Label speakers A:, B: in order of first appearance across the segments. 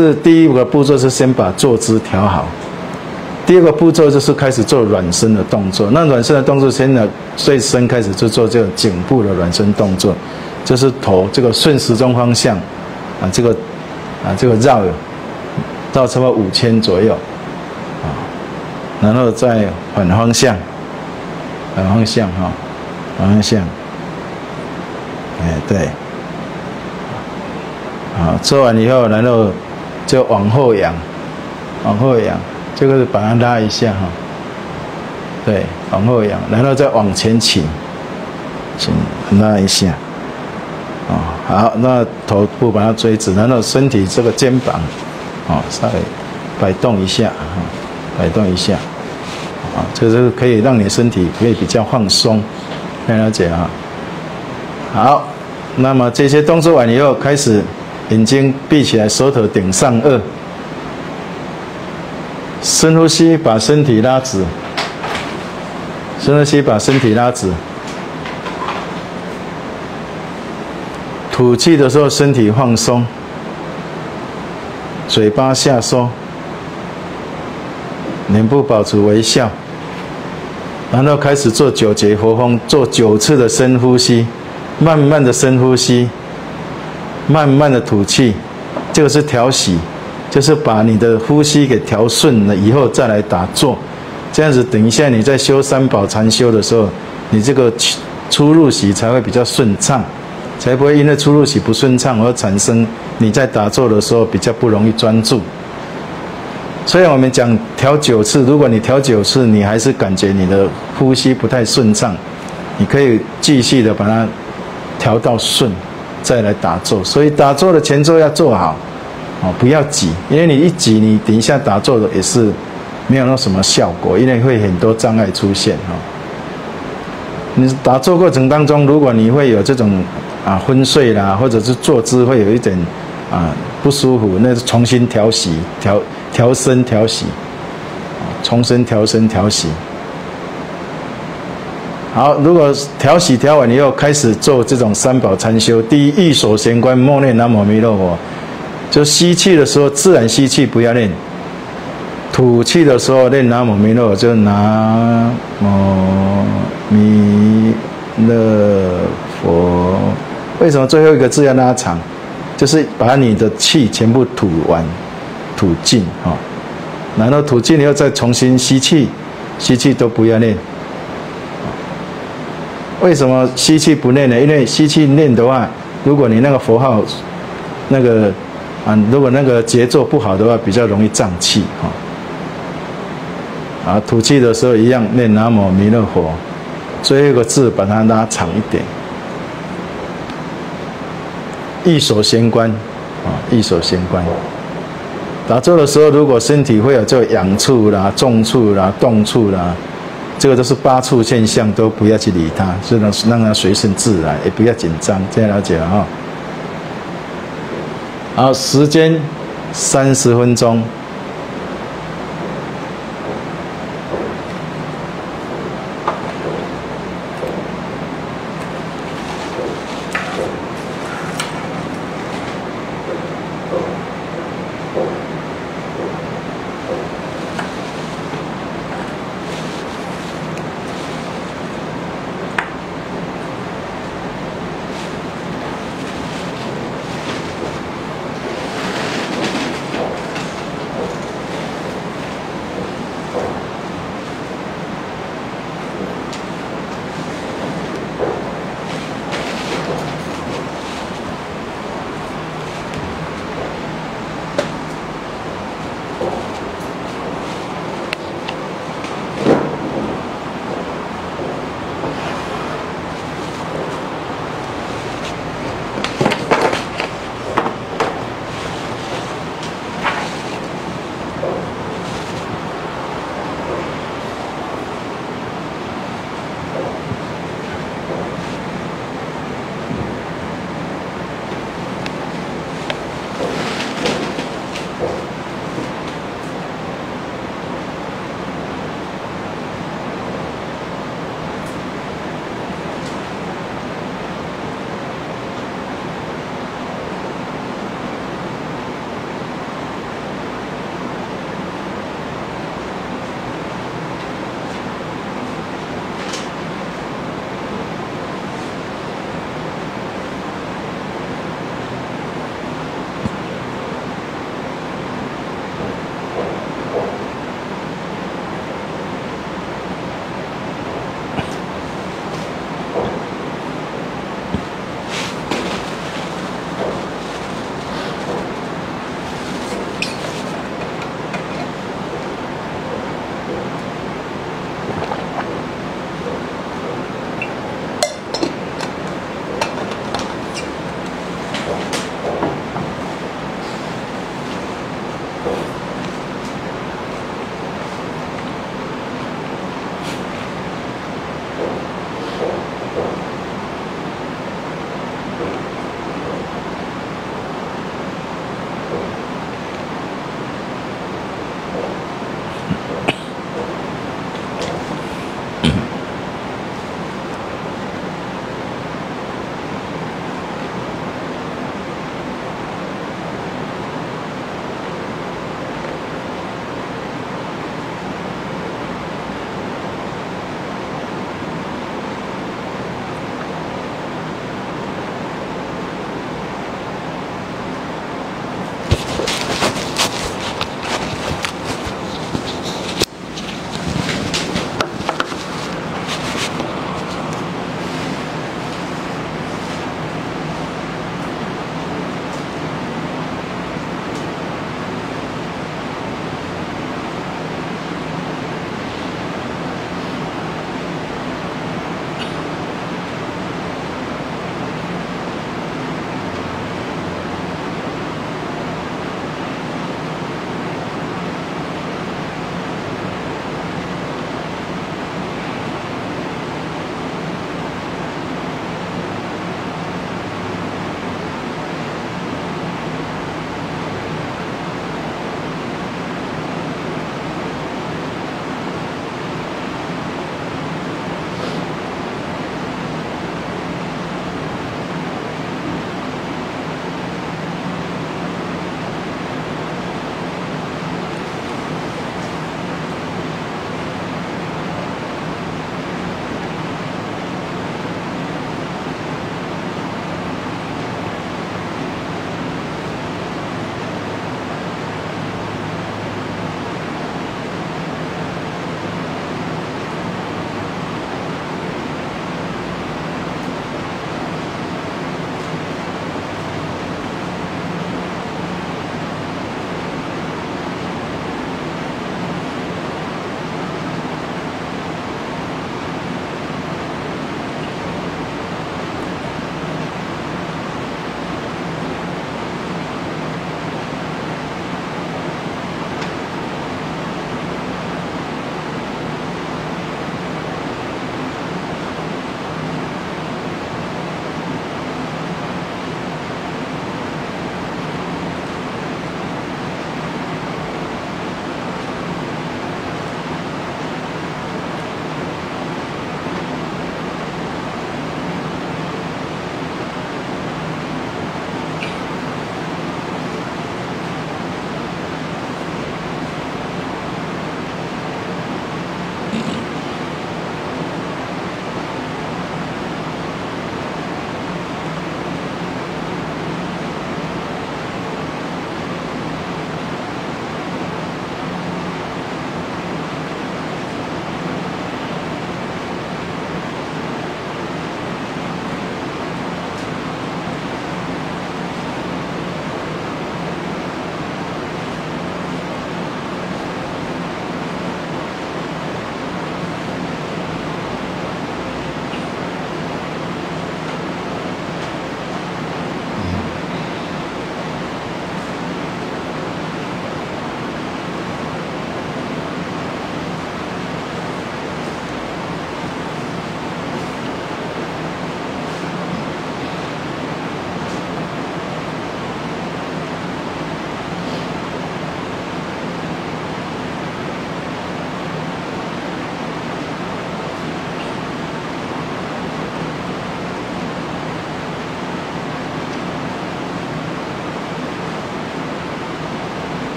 A: 是第一个步骤是先把坐姿调好，第二个步骤就是开始做软身的动作。那软身的动作，先呢最深开始就做这个颈部的软身动作，就是头这个顺时钟方向，啊这个啊这个绕绕差不多五千左右，啊，然后再反方向，反方向哈，反方向，哎对，啊做完以后，然后。就往后仰，往后仰，这个是把它拉一下哈，对，往后仰，然后再往前倾，请拉一下，啊，好，那头部把它椎直，然后身体这个肩膀，啊，稍微摆动一下，哈，摆动一下，啊，这是可以让你身体可以比较放松，看了解啊，好，那么这些动作完以后开始。眼睛闭起来，手头顶上颚，深呼吸，把身体拉直。深呼吸，把身体拉直。吐气的时候，身体放松，嘴巴下收，脸部保持微笑，然后开始做九节活风，做九次的深呼吸，慢慢的深呼吸。慢慢的吐气，这个是调息，就是把你的呼吸给调顺了以后再来打坐，这样子等一下你在修三宝禅修的时候，你这个出入息才会比较顺畅，才不会因为出入息不顺畅而产生你在打坐的时候比较不容易专注。所以我们讲调九次，如果你调九次你还是感觉你的呼吸不太顺畅，你可以继续的把它调到顺。再来打坐，所以打坐的前奏要做好，哦，不要挤，因为你一挤，你等一下打坐的也是没有那什么效果，因为会很多障碍出现哈。你打坐过程当中，如果你会有这种啊昏睡啦，或者是坐姿会有一点啊不舒服，那是重新调息、调调身、调息，重新调身、调息。好，如果调息调完以后，开始做这种三宝禅修。第一，欲所玄关，默念南无弥勒佛。就吸气的时候，自然吸气，不要念；吐气的时候，念南无弥勒佛，就南无弥勒佛。为什么最后一个字要拉长？就是把你的气全部吐完、吐尽啊。然后吐尽以后，再重新吸气，吸气都不要念。为什么吸气不念呢？因为吸气念的话，如果你那个佛号，那个啊，如果那个节奏不好的话，比较容易胀气哈。啊，吐气的时候一样念南无弥勒佛，最后一个字把它拉长一点。一手先关啊，一手先关。打坐的时候，如果身体会有这个痒处啦、重处啦、动处啦。这个都是八处现象，都不要去理它，是让让它随顺自然，也不要紧张，这样了解了哈。好，时间三十分钟。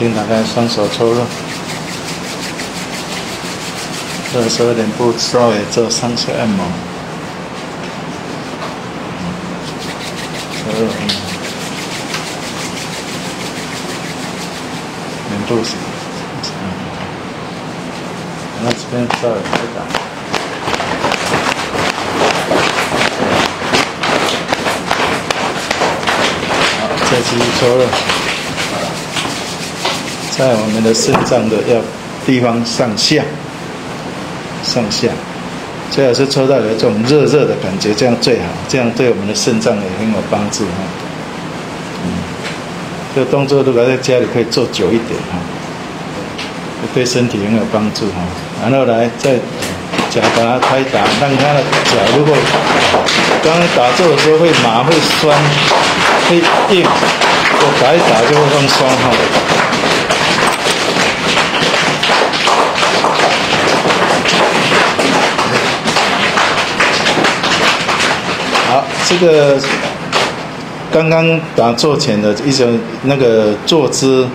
A: 睛打开，双手抽热。这时候脸部稍微做上下按摩。抽热。脸部是。那这边稍微开打。再继续抽了，在我们的肾脏的要地方上下，上下，最好是抽到有这种热热的感觉，这样最好，这样对我们的肾脏也很有帮助哈。嗯，这个动作如果在家里可以做久一点哈，对身体很有帮助哈。然后来再脚把它拍打，让他的脚如果刚刚打坐的时候会麻会酸。会硬，我打一打就会放松哈。这个刚刚打坐前的一种那个坐姿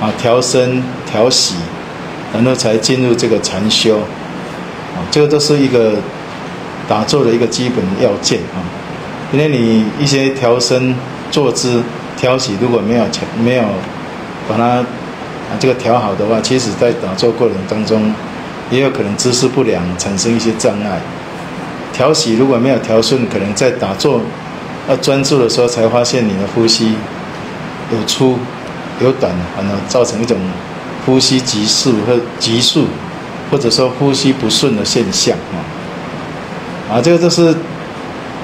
A: 啊，调身调息，然后才进入这个禅修啊，这个都是一个打坐的一个基本要件啊。因为你一些调身、坐姿、调息，如果没有、没有把它啊这个调好的话，其实在打坐过程当中，也有可能姿势不良，产生一些障碍。调息如果没有调顺，可能在打坐要专注的时候，才发现你的呼吸有粗有短，可能造成一种呼吸急速或急速，或者说呼吸不顺的现象啊。啊，这个就是。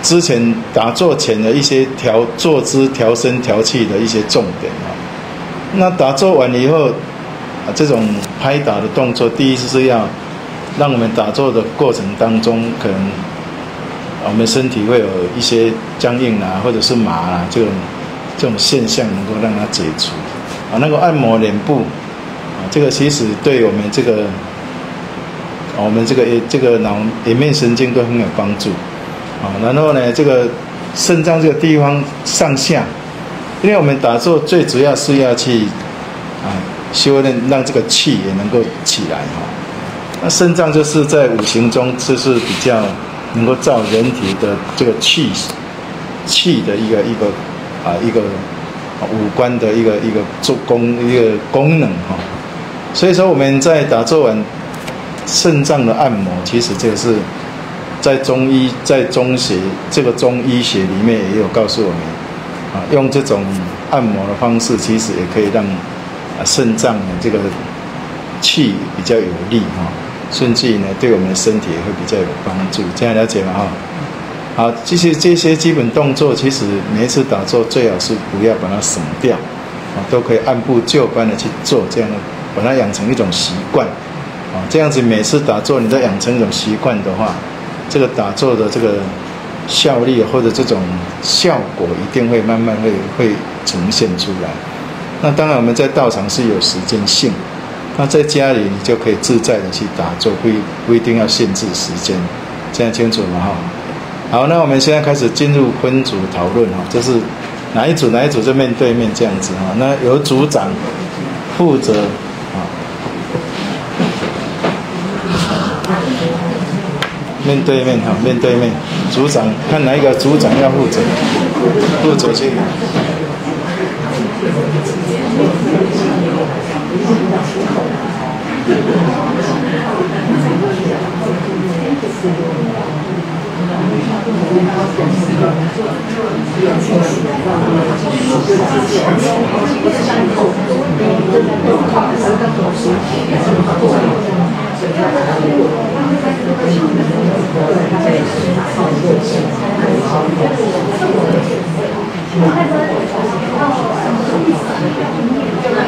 A: 之前打坐前的一些调坐姿、调身、调气的一些重点啊。那打坐完以后，啊，这种拍打的动作，第一是要让我们打坐的过程当中，可能我们身体会有一些僵硬啊，或者是麻啊，这种这种现象能够让它解除。啊，那个按摩脸部，啊，这个其实对我们这个我们这个这个脑颜面神经都很有帮助。啊，然后呢，这个肾脏这个地方上下，因为我们打坐最主要是要去啊修炼，让这个气也能够起来哈。那肾脏就是在五行中就是比较能够造人体的这个气气的一个一个啊一个五官的一个一个做功一个功能哈。所以说我们在打坐完肾脏的按摩，其实这个是。在中医，在中学这个中医学里面也有告诉我们，啊，用这种按摩的方式，其实也可以让啊肾脏的这个气比较有力哈，甚至呢，对我们的身体也会比较有帮助。这样了解吗？哈，好，这些这些基本动作，其实每一次打坐最好是不要把它省掉，啊，都可以按部就班的去做，这样把它养成一种习惯，啊，这样子每次打坐你都养成一种习惯的话。这个打坐的这个效力或者这种效果，一定会慢慢会会呈现出来。那当然我们在道场是有时间性，那在家里你就可以自在的去打坐，不不一定要限制时间，这样清楚吗？哈。好，那我们现在开始进入分组讨论哈，就是哪一组哪一组就面对面这样子哈。那由组长负责。面对面哈，面对面，组长看哪一个组长要负责，负责去。
B: 我
A: 开车到什么地方？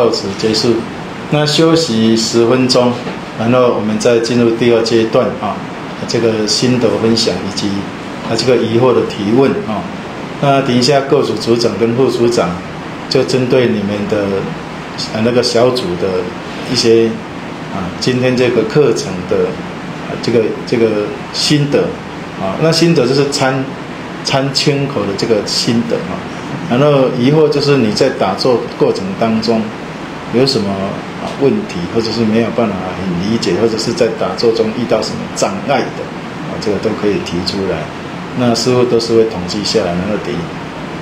A: 到此结束，那休息十分钟，然后我们再进入第二阶段啊，这个心得分享以及啊这个疑惑的提问啊。那等一下各组组长跟副组长就针对你们的啊那个小组的一些啊今天这个课程的啊这个这个心得啊，那心得就是参。参圈口的这个心得啊，然后疑惑就是你在打坐过程当中有什么啊问题，或者是没有办法很理解，或者是在打坐中遇到什么障碍的啊，这个都可以提出来。那师傅都是会统计下来，然后等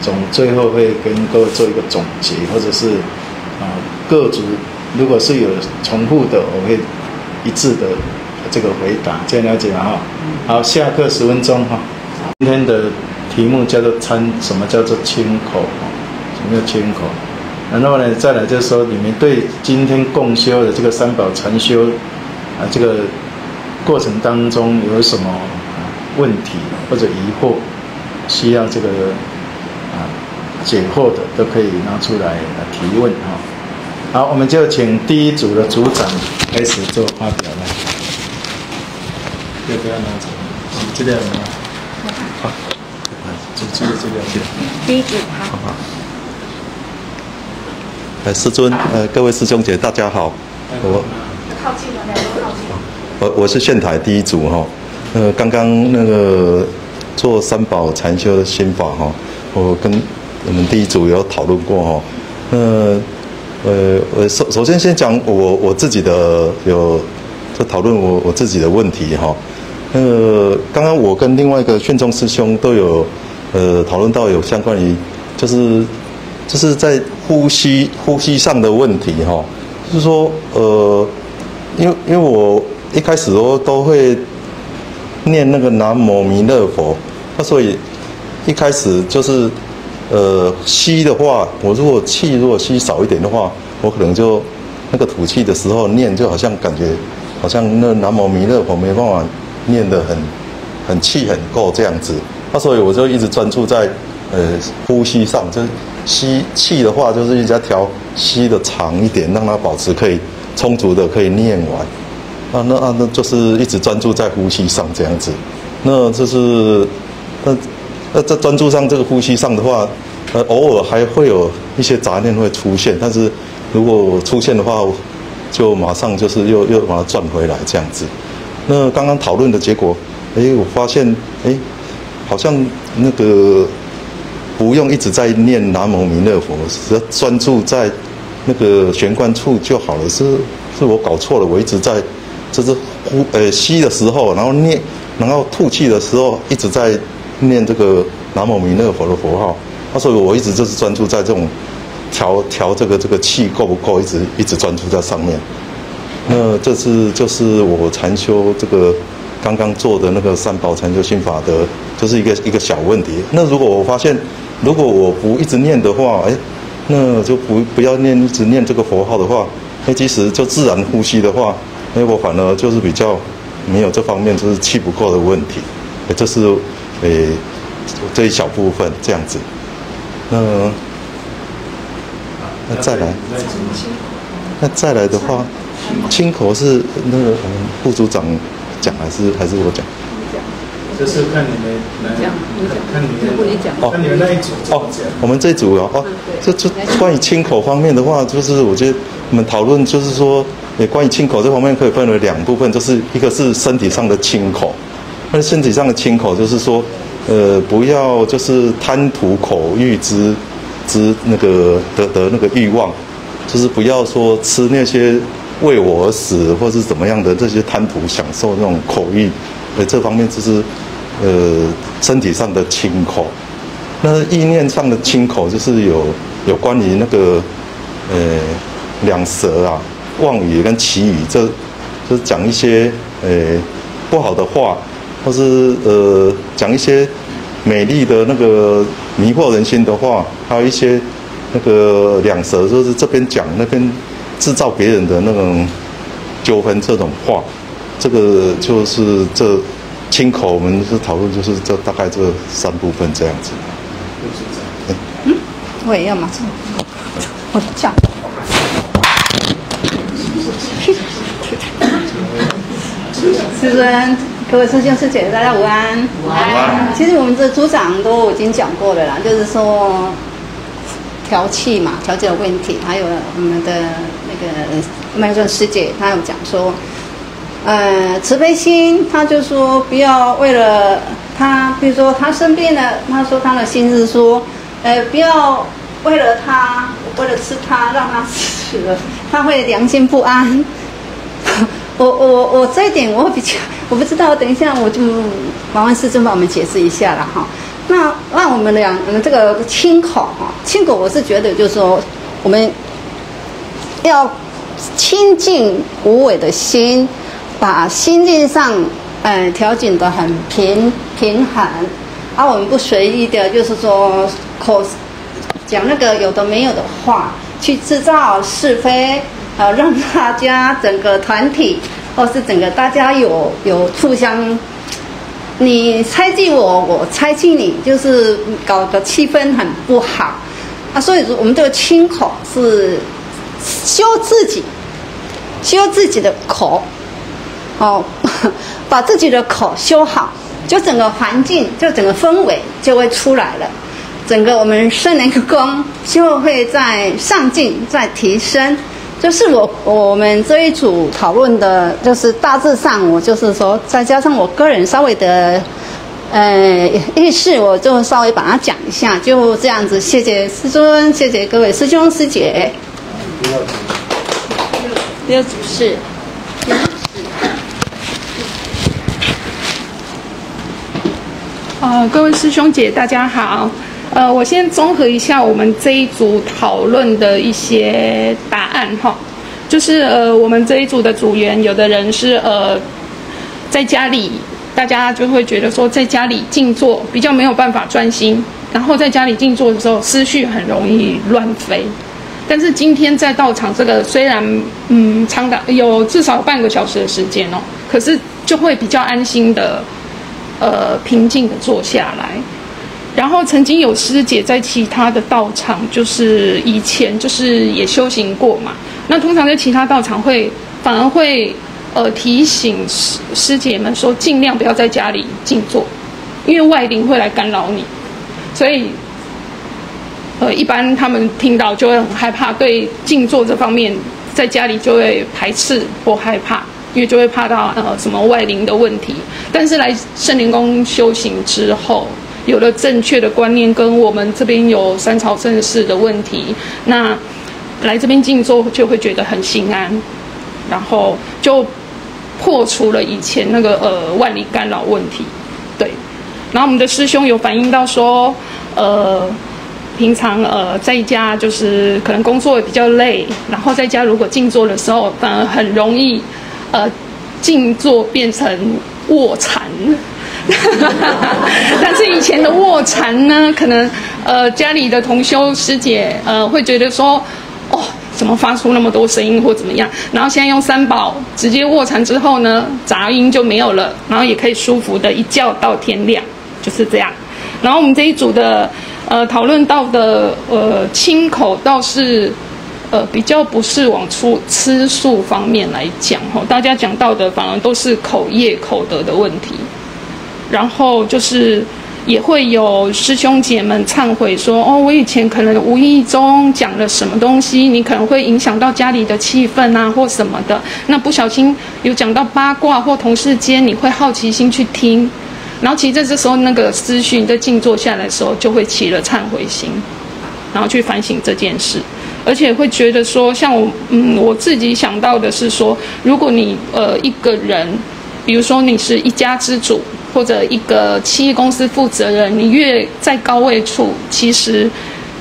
A: 总最后会跟各位做一个总结，或者是啊各组如果是有重复的，我会一致的这个回答，这样了解吗？哈，好，下课十分钟哈，今天的。题目叫做参，什么叫做清口？什么叫清口？然后呢，再来就是说，你们对今天共修的这个三宝禅修啊，这个过程当中有什么问题或者疑惑，需要这个啊解惑的，都可以拿出来来提问哈。好，我们就请第一组的组长开始做发表了。要不要拿走？这边吗？好。
C: 第一组好。
B: 哎，师尊，呃，各位师兄姐，大家好。
C: 我靠近了，两个靠近。
B: 我我是县台第一组哈。呃，刚刚那个做三宝禅修的心法哈，我跟我们第一组有讨论过哈。那呃，我首首先先讲我我自己的有在讨论我我自己的问题哈。呃，刚刚我跟另外一个训中师兄都有。呃，讨论到有相关于，就是就是在呼吸呼吸上的问题哈，就是说呃，因为因为我一开始都都会念那个南无弥勒佛，那所以一开始就是呃吸的话，我如果气如果吸少一点的话，我可能就那个吐气的时候念就好像感觉好像那南无弥勒佛没办法念得很很气很够这样子。那所以我就一直专注在，呃，呼吸上，就是吸气的话，就是一直调吸的长一点，让它保持可以充足的可以念完。啊，那啊，那就是一直专注在呼吸上这样子。那就是，那那在专注上这个呼吸上的话，呃，偶尔还会有一些杂念会出现，但是如果出现的话，就马上就是又又把它转回来这样子。那刚刚讨论的结果。哎，我发现哎，好像那个不用一直在念南无弥勒佛，只要专注在那个玄关处就好了。是是我搞错了，我一直在就是呼呃吸的时候，然后念，然后吐气的时候一直在念这个南无弥勒佛的佛号。他说我一直就是专注在这种调调这个这个气够不够，一直一直专注在上面。那这是就是我禅修这个刚刚做的那个三宝成就心法的，就是一个一个小问题。那如果我发现，如果我不一直念的话，哎，那就不不要念一直念这个佛号的话，那其实就自然呼吸的话，哎，我反而就是比较没有这方面就是气不够的问题。哎，这是诶这一小部分这样子。那那再来，那再来的话。清口是那个副组长讲还是还是我讲？
A: 就是看你们讲，看你们讲哦，看你们那一组哦，
B: 我们这组哦哦，这这关于清口方面的话，就是我觉得我们讨论就是说，也关于清口这方面可以分为两部分，就是一个是身体上的清口，那身体上的清口就是说，呃，不要就是贪图口欲之之那个的的那个欲望，就是不要说吃那些。为我而死，或是怎么样的这些贪图享受那种口欲，呃，这方面就是呃身体上的清口。那意念上的清口，就是有有关于那个呃两舌啊，妄语跟绮语，这就是讲一些呃不好的话，或是呃讲一些美丽的那个迷惑人心的话，还有一些那个两舌，就是这边讲那边。制造别人的那种纠纷，这种话，这个就是这亲口，我们是讨论，就是这大概这三部分这样子。
D: 嗯，我也要马上，我讲。师尊，各位师兄师姐，大家午安。
A: 午安。
D: 其实我们这组长都已经讲过了啦，就是说。调气嘛，调节的问题，还有我们的个麦顺师姐，她有讲说，呃，慈悲心，她就说不要为了他，比如说他生病了，她说他的心是说，呃，不要为了他，为了吃他，让他死了，他会良心不安。我我我这一点我比较，我不知道，等一下我就麻烦师尊帮我们解释一下了哈。那那我们两嗯这个亲口哈，亲口我是觉得就是说，我们要清净无为的心，把心境上嗯调整的很平平衡，而我们不随意的，就是说口讲那个有的没有的话，去制造是非，呃让大家整个团体或是整个大家有有互相。你猜忌我，我猜忌你，就是搞得气氛很不好啊。所以说，我们这个清口是修自己，修自己的口，哦，把自己的口修好，就整个环境，就整个氛围就会出来了，整个我们圣人的功就会在上进，在提升。就是我我们这一组讨论的，就是大致上，我就是说，再加上我个人稍微的，呃，意识，我就稍微把它讲一下，就这样子。谢谢师尊，谢谢各位师兄师姐。第二组是。
E: 呃，各位师兄姐，大家好。呃，我先综合一下我们这一组讨论的一些答案哈，就是呃，我们这一组的组员，有的人是呃，在家里，大家就会觉得说，在家里静坐比较没有办法专心，然后在家里静坐的时候，思绪很容易乱飞。但是今天在道场这个虽然嗯长达有至少半个小时的时间哦，可是就会比较安心的，呃，平静的坐下来。然后曾经有师姐在其他的道场，就是以前就是也修行过嘛。那通常在其他道场会反而会呃提醒师师姐们说，尽量不要在家里静坐，因为外灵会来干扰你。所以呃一般他们听到就会很害怕，对静坐这方面在家里就会排斥或害怕。因为就会怕到呃什么外灵的问题。但是来圣灵宫修行之后，有了正确的观念，跟我们这边有三朝盛世的问题，那来这边静坐就会觉得很心安，然后就破除了以前那个呃万里干扰问题。对，然后我们的师兄有反映到说，呃。平常呃在家就是可能工作比较累，然后在家如果静坐的时候，反而很容易呃静坐变成卧禅。但是以前的卧蚕呢，可能呃家里的同修师姐呃会觉得说，哦怎么发出那么多声音或怎么样？然后现在用三宝直接卧蚕之后呢，杂音就没有了，然后也可以舒服的一觉到天亮，就是这样。然后我们这一组的。呃，讨论到的呃亲口倒是，呃比较不是往出吃素方面来讲哈，大家讲到的反而都是口业口德的问题，然后就是也会有师兄姐们忏悔说，哦，我以前可能无意中讲了什么东西，你可能会影响到家里的气氛啊或什么的，那不小心有讲到八卦或同事间，你会好奇心去听。然后其实在这时候，那个思绪在静坐下来的时候，就会起了忏悔心，然后去反省这件事，而且会觉得说，像我，嗯，我自己想到的是说，如果你呃一个人，比如说你是一家之主或者一个企业公司负责人，你越在高位处，其实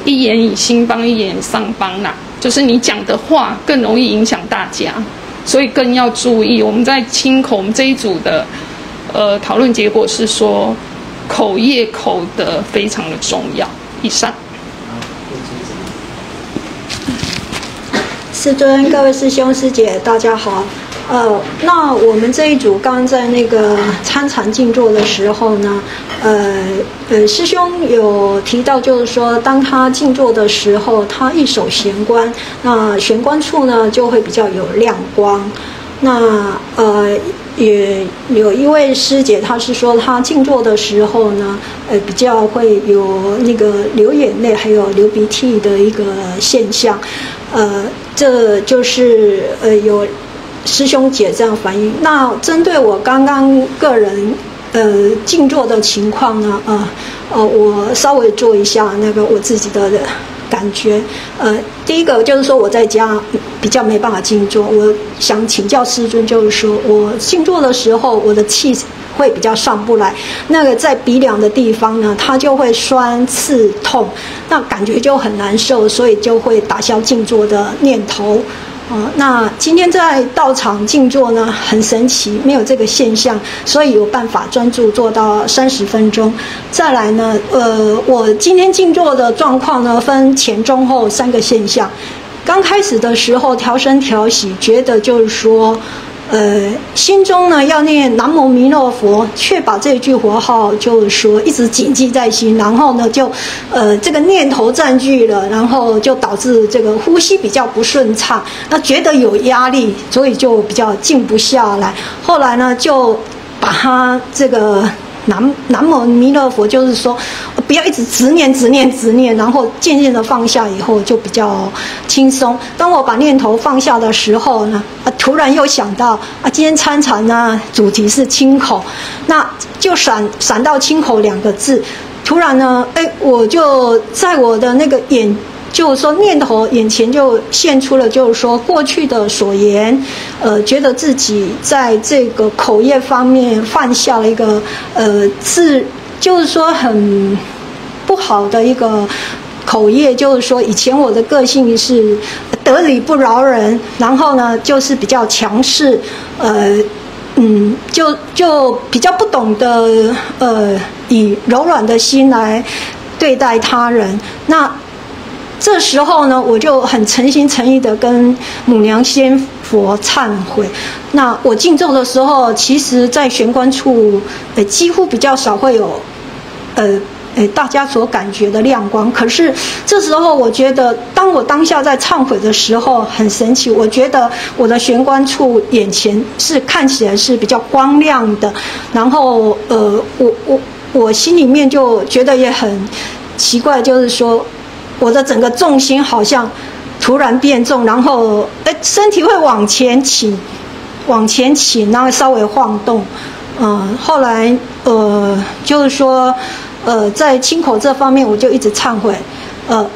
E: 一言以兴邦，一言丧邦啦，就是你讲的话更容易影响大家，所以更要注意。我们在清口我们这一组的。呃，讨论结果是说，口业口德非常的重要。以上。
F: 师尊，各位师兄师姐，大家好。呃，那我们这一组刚在那个参禅静坐的时候呢，呃呃，师兄有提到，就是说，当他静坐的时候，他一手玄关，那玄关处呢就会比较有亮光。那呃。也有一位师姐，她是说她静坐的时候呢，呃，比较会有那个流眼泪，还有流鼻涕的一个现象，呃，这就是呃有师兄姐这样反映。那针对我刚刚个人呃静坐的情况呢，呃呃，我稍微做一下那个我自己的。感觉，呃，第一个就是说我在家比较没办法静坐，我想请教师尊，就是说我静坐的时候，我的气会比较上不来，那个在鼻梁的地方呢，它就会酸刺痛，那感觉就很难受，所以就会打消静坐的念头。哦，那今天在道场静坐呢，很神奇，没有这个现象，所以有办法专注做到三十分钟。再来呢，呃，我今天静坐的状况呢，分前、中、后三个现象。刚开始的时候调身调息，觉得就是说。呃，心中呢要念南无弥勒佛，却把这句佛号就是说一直谨记在心，然后呢就，呃，这个念头占据了，然后就导致这个呼吸比较不顺畅，那觉得有压力，所以就比较静不下来。后来呢就把它这个。南南无弥勒佛，就是说，不要一直执念、执念、执念，然后渐渐的放下以后就比较轻松。当我把念头放下的时候呢，啊，突然又想到啊，今天参禅呢，主题是清口，那就闪闪到清口两个字，突然呢，哎，我就在我的那个眼。就是说，念头眼前就现出了，就是说过去的所言，呃，觉得自己在这个口业方面犯下了一个呃自，就是说很不好的一个口业，就是说以前我的个性是得理不饶人，然后呢就是比较强势，呃，嗯，就就比较不懂得呃以柔软的心来对待他人，那。这时候呢，我就很诚心诚意的跟母娘仙佛忏悔。那我静坐的时候，其实在玄关处，呃，几乎比较少会有，呃，呃，大家所感觉的亮光。可是这时候，我觉得，当我当下在忏悔的时候，很神奇。我觉得我的玄关处眼前是看起来是比较光亮的。然后，呃，我我我心里面就觉得也很奇怪，就是说。我的整个重心好像突然变重，然后哎，身体会往前倾，往前倾，然后稍微晃动。嗯，后来呃，就是说，呃，在亲口这方面，我就一直忏悔，呃，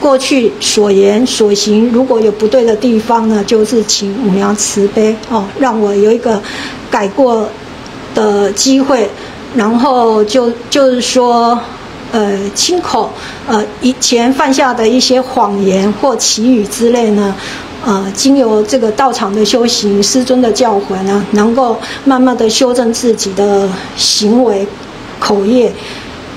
F: 过去所言所行，如果有不对的地方呢，就是请母娘慈悲哦，让我有一个改过的机会。然后就就是说，呃，亲口呃以前犯下的一些谎言或祈语之类呢。呃，经由这个道场的修行、师尊的教诲呢，能够慢慢的修正自己的行为、口业。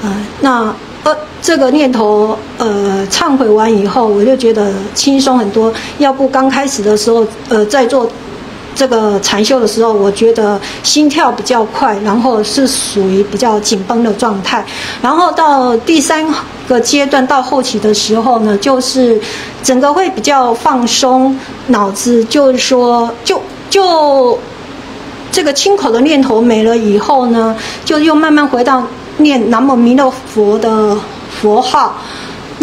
F: 呃，那呃这个念头呃忏悔完以后，我就觉得轻松很多。要不刚开始的时候，呃，在做这个禅修的时候，我觉得心跳比较快，然后是属于比较紧绷的状态。然后到第三。个阶段到后期的时候呢，就是整个会比较放松，脑子就是说，就就这个清口的念头没了以后呢，就又慢慢回到念南无弥勒佛的佛号，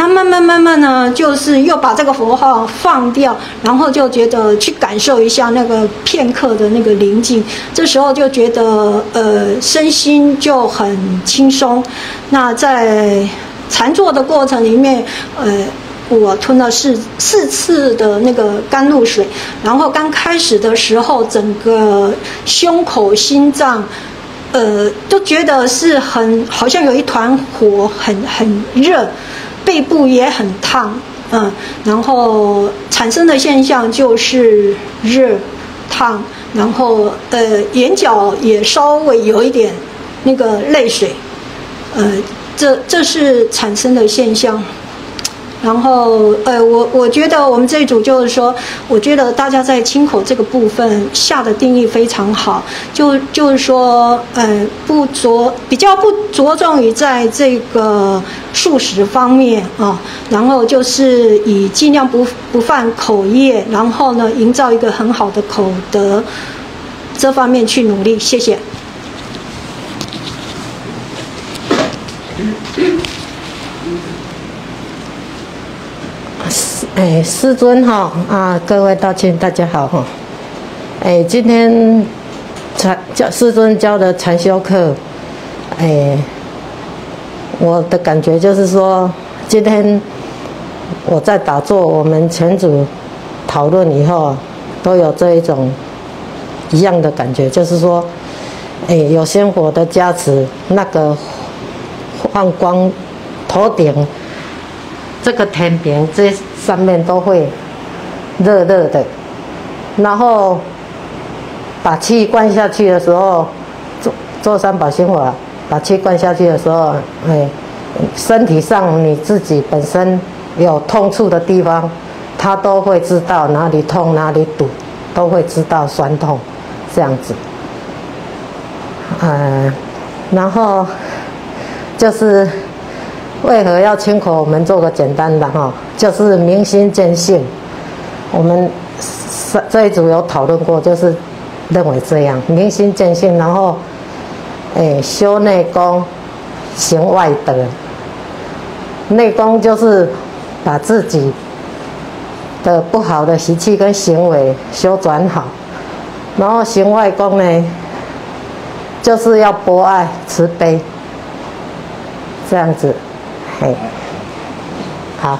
F: 那慢慢慢慢呢，就是又把这个佛号放掉，然后就觉得去感受一下那个片刻的那个宁静，这时候就觉得呃身心就很轻松，那在。禅坐的过程里面，呃，我吞了四四次的那个甘露水，然后刚开始的时候，整个胸口、心脏，呃，都觉得是很好像有一团火，很很热，背部也很烫，嗯，然后产生的现象就是热、烫，然后呃，眼角也稍微有一点那个泪水，呃。这这是产生的现象，然后呃，我我觉得我们这一组就是说，我觉得大家在清口这个部分下的定义非常好，就就是说，呃，不着比较不着重于在这个素食方面啊，然后就是以尽量不不犯口业，然后呢，营造一个很好的口德这方面去努力，谢谢。
G: 哎，师尊哈啊，各位道亲大家好哈。哎，今天禅教师尊教的禅修课，哎，我的感觉就是说，今天我在打坐，我们全组讨论以后，都有这一种一样的感觉，就是说，哎，有仙火的加持，那个放光头顶。这个天平这上面都会热热的，然后把气灌下去的时候，做做三宝心法，把气灌下去的时候，哎，身体上你自己本身有痛处的地方，他都会知道哪里痛哪里堵，都会知道酸痛，这样子，嗯，然后就是。为何要清口？我们做个简单的哈，就是明心见性。我们这一组有讨论过，就是认为这样明心见性，然后哎修内功，行外德。内功就是把自己的不好的习气跟行为修转好，然后行外功呢，就是要博爱慈悲，这样子。哎，好。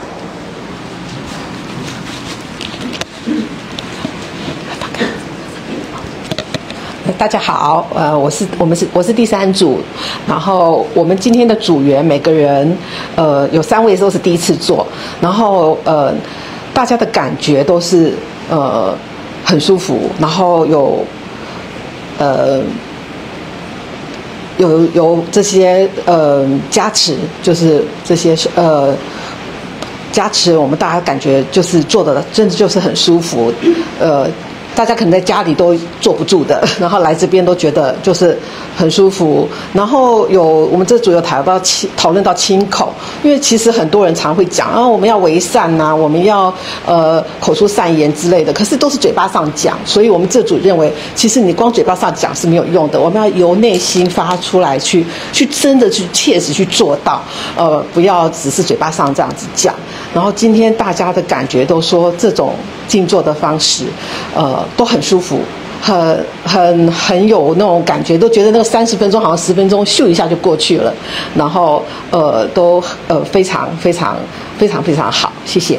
H: 大家好，呃，我是我们是我是第三组，然后我们今天的组员每个人，呃，有三位都是第一次做，然后呃，大家的感觉都是呃很舒服，然后有呃。有有这些呃加持，就是这些呃加持，我们大家感觉就是做的真的就是很舒服，呃。大家可能在家里都坐不住的，然后来这边都觉得就是很舒服。然后有我们这组有讨到亲讨论到亲口，因为其实很多人常会讲啊，我们要为善呐，我们要呃口出善言之类的，可是都是嘴巴上讲。所以我们这组认为，其实你光嘴巴上讲是没有用的，我们要由内心发出来，去去真的去切实去做到，呃，不要只是嘴巴上这样子讲。然后今天大家的感觉都说这种静坐的方式，呃。都很舒服，很很很有那种感觉，都觉得那个三十分钟好像十分钟咻一下就过去了，然后呃都呃非常非常非常非常好，谢谢。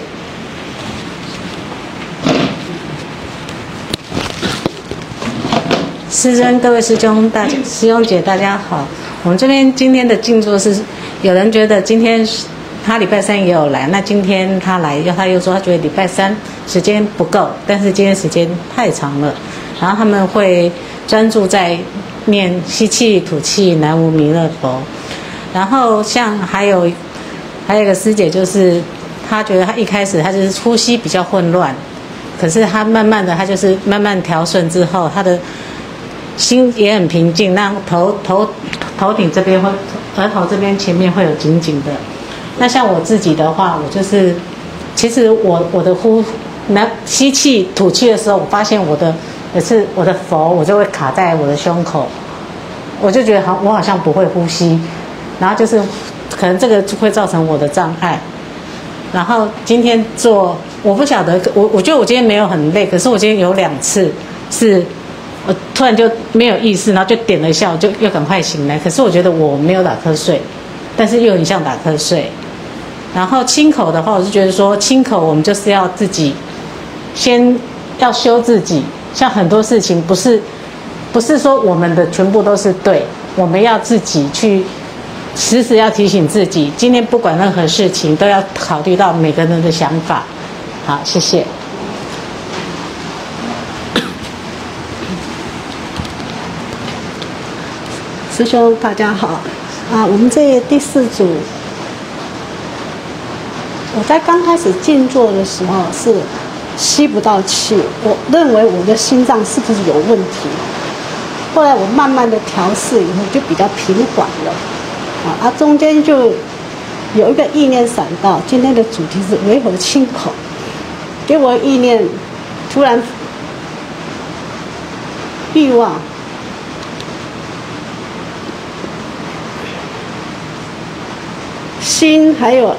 I: 师尊、各位师兄、大家师兄姐，大家好。我们这边今天的静坐是，有人觉得今天他礼拜三也有来，那今天他来，又他又说他觉得礼拜三时间不够，但是今天时间太长了。然后他们会专注在念吸气、吐气、南无弥勒佛。然后像还有还有一个师姐，就是她觉得她一开始她就是呼吸比较混乱，可是她慢慢的她就是慢慢调顺之后，她的。心也很平静，那头头头顶这边会，额头这边前面会有紧紧的。那像我自己的话，我就是，其实我我的呼，那吸气吐气的时候，我发现我的也是我的佛，我就会卡在我的胸口，我就觉得好，我好像不会呼吸，然后就是可能这个就会造成我的障碍。然后今天做，我不晓得，我我觉得我今天没有很累，可是我今天有两次是。我突然就没有意识，然后就点了一下，我就又赶快醒来。可是我觉得我没有打瞌睡，但是又很像打瞌睡。然后清口的话，我是觉得说清口，我们就是要自己先要修自己。像很多事情，不是不是说我们的全部都是对，我们要自己去时时要提醒自己，今天不管任何事情，都要考虑到每个人的想法。好，谢谢。
J: 师兄，大家好！啊，我们这第四组，我在刚开始静坐的时候是吸不到气，我认为我的心脏是不是有问题？后来我慢慢的调试以后，就比较平缓了。啊，啊，中间就有一个意念闪到，今天的主题是维和清口，给我意念突然欲望。心还有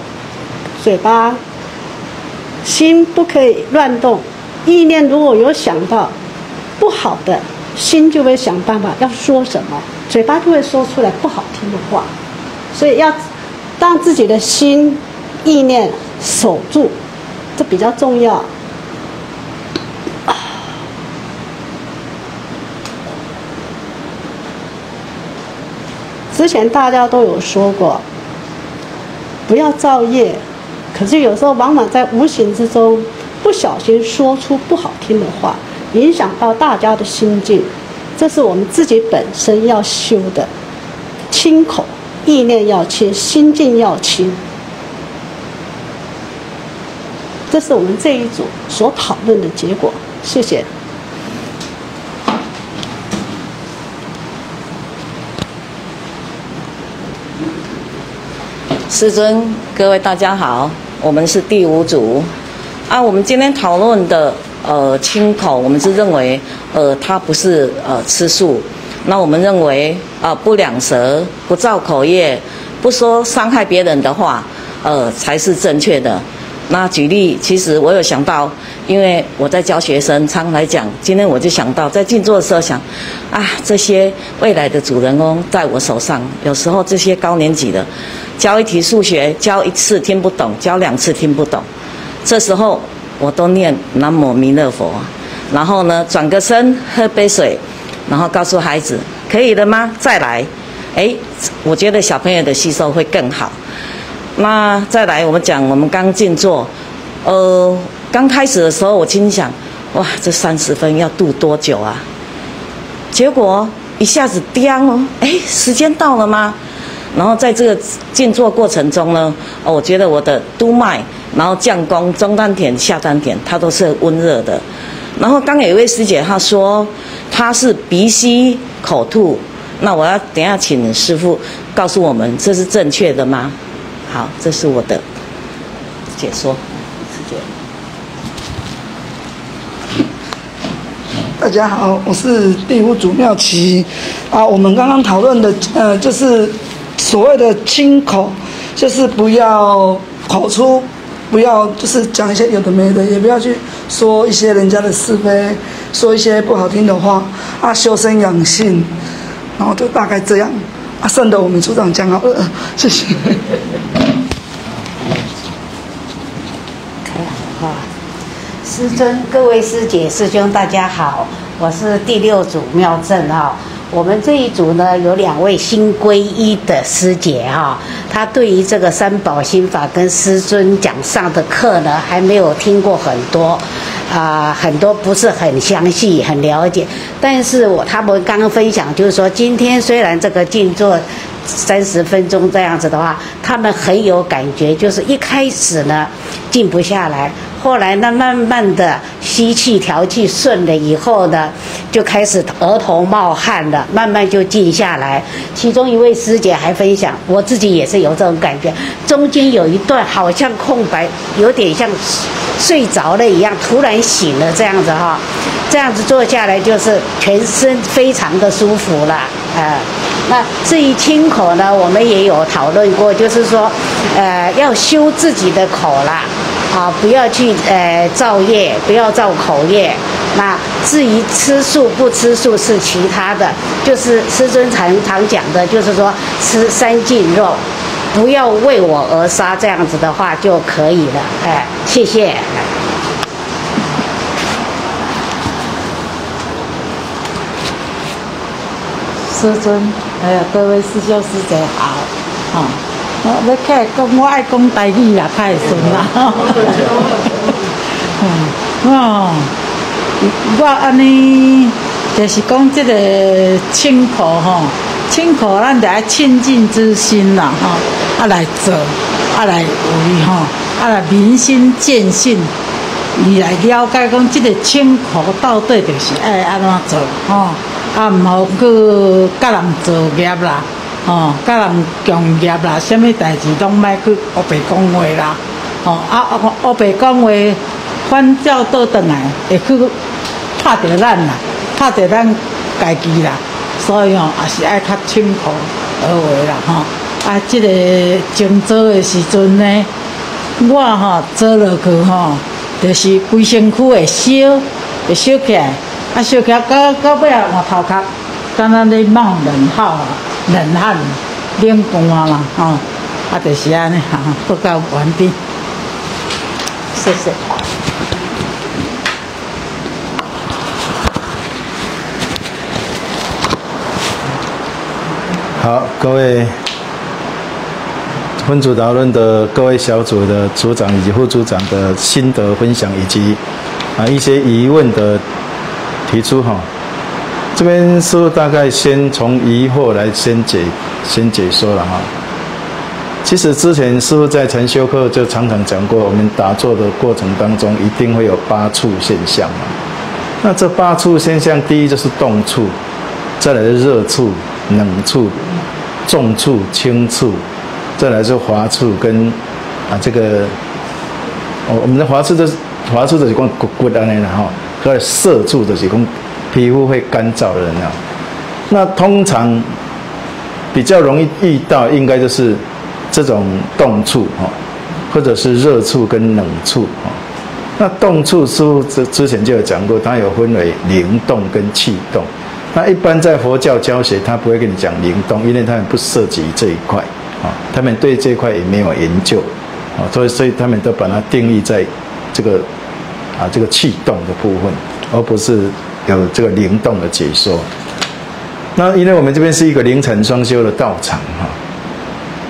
J: 嘴巴，心不可以乱动。意念如果有想到不好的，心就会想办法要说什么，嘴巴就会说出来不好听的话。所以要让自己的心意念守住，这比较重要。之前大家都有说过。不要造业，可是有时候往往在无形之中不小心说出不好听的话，影响到大家的心境，这是我们自己本身要修的。清口，意念要清，心境要清，这是我们这一组所讨论的结果。谢谢。
K: 师尊，各位大家好，我们是第五组，啊，我们今天讨论的呃清口，我们是认为呃它不是呃吃素，那我们认为啊不两舌，不造口业，不说伤害别人的话，呃才是正确的。那举例，其实我有想到，因为我在教学生，常来讲，今天我就想到，在静坐的时候想，啊，这些未来的主人公在我手上，有时候这些高年级的，教一题数学，教一次听不懂，教两次听不懂，这时候我都念南无弥勒佛，然后呢，转个身，喝杯水，然后告诉孩子，可以了吗？再来，哎，我觉得小朋友的吸收会更好。那再来，我们讲我们刚静坐，呃，刚开始的时候，我心想，哇，这三十分要度多久啊？结果一下子颠哦，哎，时间到了吗？然后在这个静坐过程中呢，我觉得我的督脉，然后降功、中丹田、下丹田，它都是温热的。然后刚有一位师姐她说，她是鼻吸口吐，那我要等下请师傅告诉我们，这是正确的吗？好，这是我的解说。师姐，
L: 大家好，我是第五组妙琪。啊，我们刚刚讨论的，呃，就是所谓的清口，就是不要口出不要就是讲一些有的没的，也不要去说一些人家的是非，说一些不好听的话啊，修身养性，然后就大概这样啊，剩的我们组长讲好了，谢谢。
M: 师尊、各位师姐、师兄，大家好，我是第六组妙正哈。我们这一组呢，有两位新皈依的师姐哈，她对于这个三宝心法跟师尊讲上的课呢，还没有听过很多，啊，很多不是很详细、很了解。但是我他们刚刚分享，就是说今天虽然这个静坐三十分钟这样子的话，他们很有感觉，就是一开始呢静不下来。后来呢，慢慢的吸气调气顺了以后呢，就开始额头冒汗了，慢慢就静下来。其中一位师姐还分享，我自己也是有这种感觉，中间有一段好像空白，有点像睡着了一样，突然醒了这样子哈，这样子坐下来就是全身非常的舒服了，啊。那至于清口呢，我们也有讨论过，就是说，呃，要修自己的口啦。啊，不要去呃造业，不要造口业。那至于吃素不吃素是其他的，就是师尊常常讲的，就是说吃三净肉，不要为我而杀，这样子的话就可以了。哎，谢谢。
N: 师尊，哎呀，各位师兄师姐好，啊。我要开讲，我爱讲台语啦，太顺啦。嗯，哦，我安尼就是讲这个清苦吼，清苦咱得爱清净之心啦，吼，啊来做，啊来为吼，啊来明心见性，你来了解讲这个清苦到底就是爱安怎做，吼，啊唔好去甲人做业啦。哦，甲人共业啦，什么代志拢莫去乌白讲话啦。哦，啊乌乌白讲话，反照倒转来会去拍着咱啦，拍着咱家己啦。所以哦，也是爱较清苦而为啦。吼，啊，即个静坐的时阵呢，我吼坐落去吼，就是规身躯会烧，会烧起来，啊烧起来到到尾啊换头壳，敢若咧冒冷汗啊。冷汗、冷汗啦，吼，啊，就是安尼，哈，报告完毕，
M: 谢谢。
A: 好，各位分组讨论的各位小组的组长以及副组长的心得分享，以及啊一些疑问的提出，哈。这边师傅大概先从疑惑来先解先解说了哈。其实之前师傅在禅修课就常常讲过，我们打坐的过程当中一定会有八处现象嘛。那这八处现象，第一就是动处，再来是热处、冷处、重处、轻处，再来是滑处跟啊这个，我我们的滑处的滑处就是讲骨骨安尼啦哈，和涩处就是讲。皮肤会干燥的人啊，那通常比较容易遇到，应该就是这种冻处哈，或者是热处跟冷处哈。那冻处师傅之之前就有讲过，它有分为灵动跟气动。那一般在佛教教学，他不会跟你讲灵动，因为他们不涉及这一块啊，他们对这块也没有研究啊，所以所以他们都把它定义在这个啊这个气动的部分，而不是。有这个灵动的解说，那因为我们这边是一个凌晨双修的道场哈，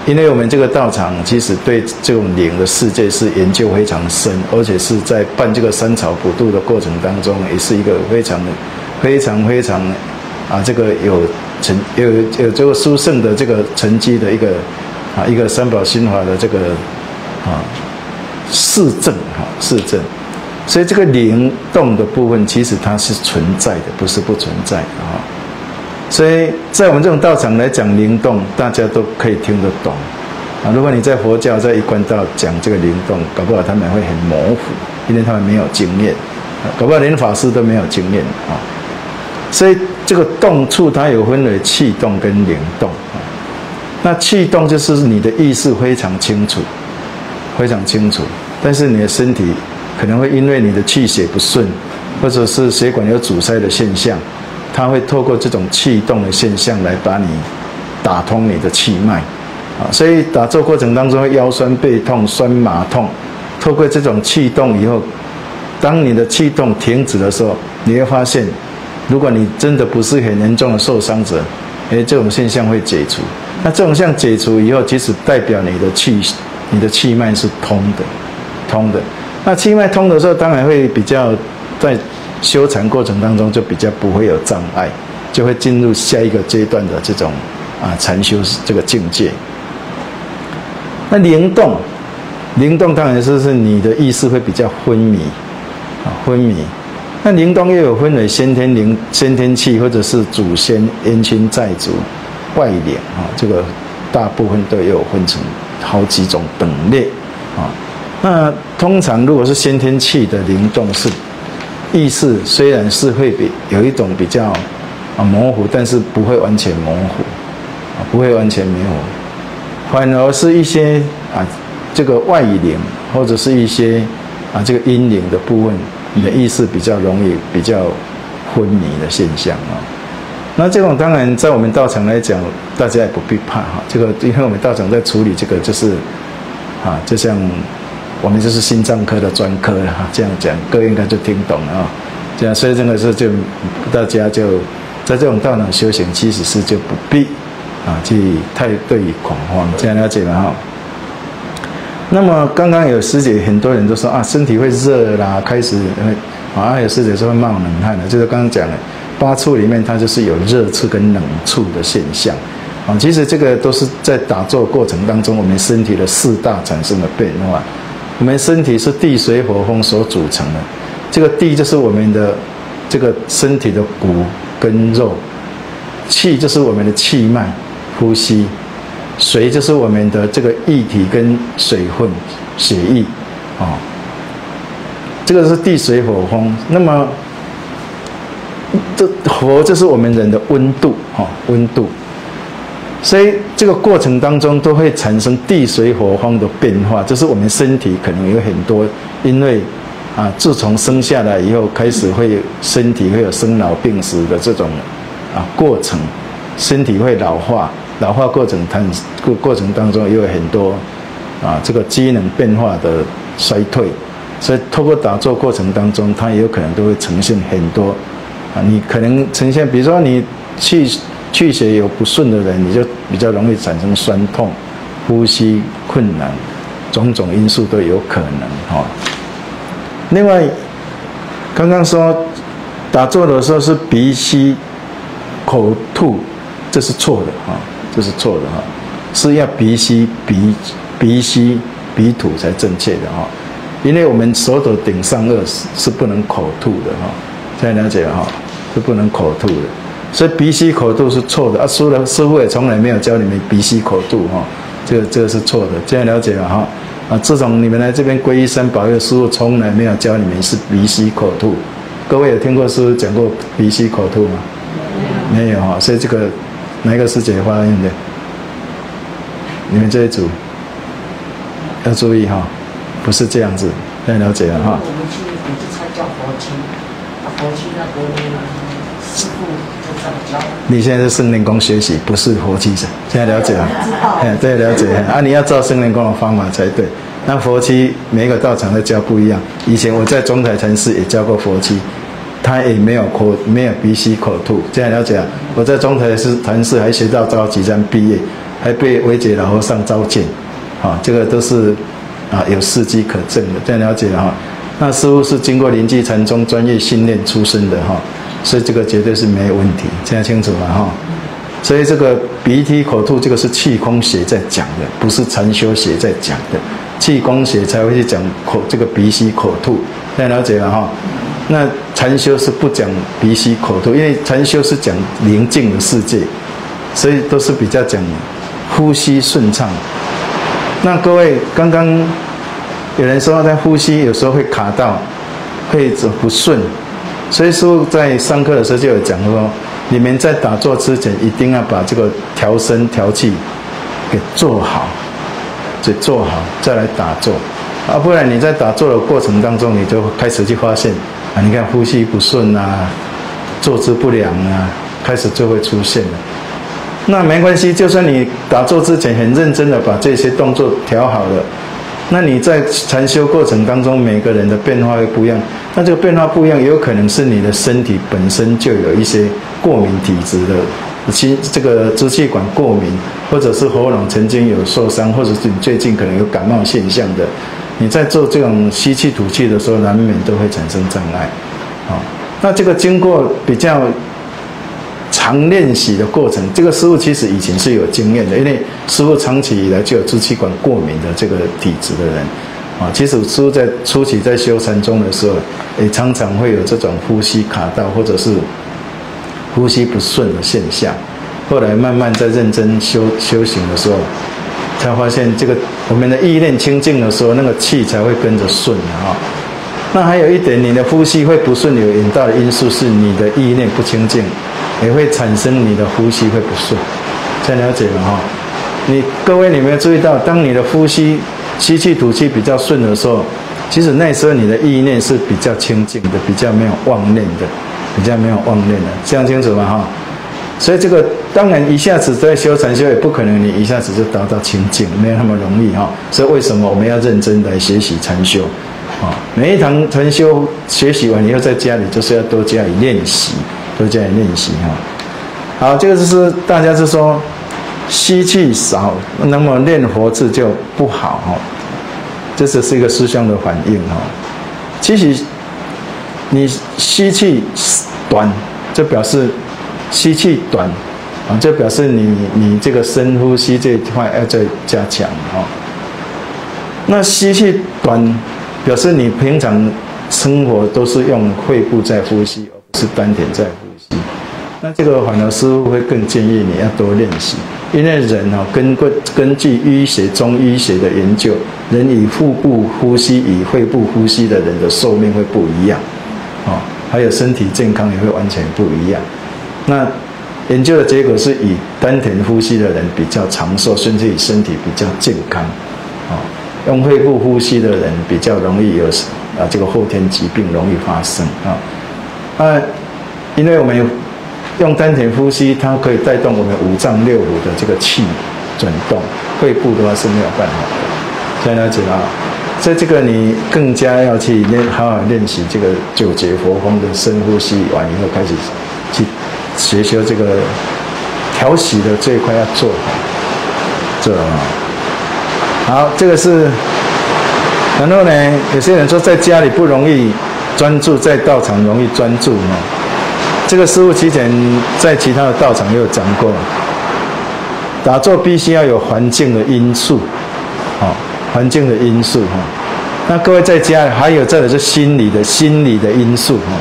A: 因为我们这个道场其实对这种灵的世界是研究非常深，而且是在办这个三草普渡的过程当中，也是一个非常、非常非常啊，这个有成有有这个殊胜的这个成绩的一个啊一个三宝心法的这个啊市政哈市政。所以这个灵动的部分，其实它是存在的，不是不存在的哈。所以在我们这种道场来讲灵动，大家都可以听得懂啊。如果你在佛教在一贯道讲这个灵动，搞不好他们会很模糊，因为他们没有经验，搞不好连法师都没有经验啊。所以这个动处它有分为气动跟灵动啊。那气动就是你的意识非常清楚，非常清楚。但是你的身体可能会因为你的气血不顺，或者是血管有阻塞的现象，它会透过这种气动的现象来把你打通你的气脉，啊，所以打坐过程当中会腰酸背痛、酸麻痛，透过这种气动以后，当你的气动停止的时候，你会发现，如果你真的不是很严重的受伤者，诶，这种现象会解除。那这种像解除以后，其实代表你的气、你的气脉是通的，通的。那气脉通的时候，当然会比较在修禅过程当中就比较不会有障碍，就会进入下一个阶段的这种啊禅修这个境界。那灵动，灵动当然是是你的意识会比较昏迷啊昏迷。那灵动又有分为先天灵、先天气，或者是祖先冤亲债主、外灵啊，这个大部分都有分成好几种等类啊。那通常如果是先天气的灵动，是意识虽然是会比有一种比较啊模糊，但是不会完全模糊啊，不会完全模糊，反而是一些啊这个外灵或者是一些啊这个阴灵的部分，你的意识比较容易比较昏迷的现象啊。那这种当然在我们道场来讲，大家也不必怕哈，这个因为我们道场在处理这个就是啊，就像。我们就是心脏科的专科了哈，这样讲各位应该就听懂了啊。这样所以这个是就大家就在这种大脑修行，其实是就不必啊去太对于恐慌，这样了解吗？哈。那么刚刚有师姐，很多人都说啊，身体会热啦，开始啊，有师姐说会冒冷汗的，就是刚刚讲的八处里面，它就是有热处跟冷处的现象啊。其实这个都是在打坐过程当中，我们身体的四大产生的变化。我们身体是地水火风所组成的，这个地就是我们的这个身体的骨跟肉，气就是我们的气脉、呼吸，水就是我们的这个液体跟水分、血液，啊，这个是地水火风。那么，这火就是我们人的温度，哈，温度。所以这个过程当中都会产生地水火风的变化，就是我们身体可能有很多，因为啊，自从生下来以后开始会身体会有生老病死的这种啊过程，身体会老化，老化过程它过过程当中也有很多啊这个机能变化的衰退，所以透过打坐过程当中，它也有可能都会呈现很多啊，你可能呈现，比如说你去。气血有不顺的人，你就比较容易产生酸痛、呼吸困难，种种因素都有可能哈。另外，刚刚说打坐的时候是鼻吸口吐，这是错的哈，这是错的哈，是要鼻吸鼻鼻吸鼻吐才正确的哈，因为我们手抖顶上颚是是不能口吐的哈，现在了解了哈，是不能口吐的。所以鼻吸口吐是错的啊！师傅师傅也从来没有教你们鼻吸口吐哈，这个这个是错的，这样了解了哈啊！自从你们来这边皈依三宝，师傅从来没有教你们是鼻吸口吐。各位有听过师傅讲过鼻吸口吐吗？没有哈，所以这个哪一个师姐发现的？你们这一组要注意哈，不是这样子，这样了解了哈。我们去我们去参加佛经，啊佛经那国内师傅。你现在是圣灵宫学习，不是佛七神。现在了解了，哎，对，了解啊。你要照圣灵宫的方法才对。那佛七每个道场的教不一样。以前我在中台禅寺也教过佛七，他也没有口没有鼻息口吐。现在了解了。我在中台寺禅寺还学到招几章毕业，还被维杰老和尚召见，啊，这个都是啊有事迹可证的。这样了解了哈。那师傅是经过临济禅宗专业训练出身的哈。所以这个绝对是没有问题，现在清楚了？哈，所以这个鼻涕口吐，这个是气空血在讲的，不是禅修学在讲的。气空血才会去讲口这个鼻息口吐，大家了解了哈。那禅修是不讲鼻息口吐，因为禅修是讲宁静的世界，所以都是比较讲呼吸顺畅。那各位刚刚有人说他呼吸有时候会卡到，会走不顺。所以说，在上课的时候就有讲说，你们在打坐之前一定要把这个调身调气给做好，就做好再来打坐。啊，不然你在打坐的过程当中，你就开始去发现啊，你看呼吸不顺啊，坐姿不良啊，开始就会出现了。那没关系，就算你打坐之前很认真的把这些动作调好了，那你在禅修过程当中，每个人的变化会不一样。那这个变化不一样，也有可能是你的身体本身就有一些过敏体质的。心这个支气管过敏，或者是喉咙曾经有受伤，或者是你最近可能有感冒现象的，你在做这种吸气吐气的时候，难免都会产生障碍。好，那这个经过比较常练习的过程，这个师傅其实以前是有经验的，因为师傅长期以来就有支气管过敏的这个体质的人。啊，其实师傅在初期在修禅宗的时候，也常常会有这种呼吸卡到，或者是。呼吸不顺的现象，后来慢慢在认真修修行的时候，才发现这个我们的意念清净的时候，那个气才会跟着顺啊。那还有一点，你的呼吸会不顺，有很大的因素是你的意念不清净，也会产生你的呼吸会不顺。再了解了哈，你各位你有没有注意到，当你的呼吸吸气吐气比较顺的时候，其实那时候你的意念是比较清净的，比较没有妄念的。比较没有妄念的，这样清楚吗？哈，所以这个当然一下子在修禅修也不可能，你一下子就达到清净，没有那么容易哈。所以为什么我们要认真来学习禅修？啊，每一堂禅修学习完以后，在家里就是要多加以练习，多加以练习哈。好，这个就是大家是说吸气少，那么练活字就不好哈。这只是一个思想的反应哈。其实。你吸气短，就表示吸气短啊，就表示你你这个深呼吸这一块要再加强哦。那吸气短，表示你平常生活都是用肺部在呼吸，而不是丹田在呼吸。那这个反而师傅会更建议你要多练习，因为人啊，根据根据医学中医学的研究，人以腹部呼吸以肺部呼吸的人的寿命会不一样。哦，还有身体健康也会完全不一样。那研究的结果是以丹田呼吸的人比较长寿，甚至于身体比较健康。哦，用肺部呼吸的人比较容易有啊这个后天疾病容易发生啊。啊，因为我们有用丹田呼吸，它可以带动我们五脏六腑的这个气转动，肺部的话是没有办法的。现在了解了。在这个你更加要去练，好好练习这个九节佛风的深呼吸完以后，开始去学修这个调息的这一块要做好，做好。好，这个是，然后呢，有些人说在家里不容易专注，在道场容易专注呢。这个师傅之前在其他的道场也有讲过，打坐必须要有环境的因素，好。环境的因素哈，那各位在家里还有再的是心理的心理的因素哈。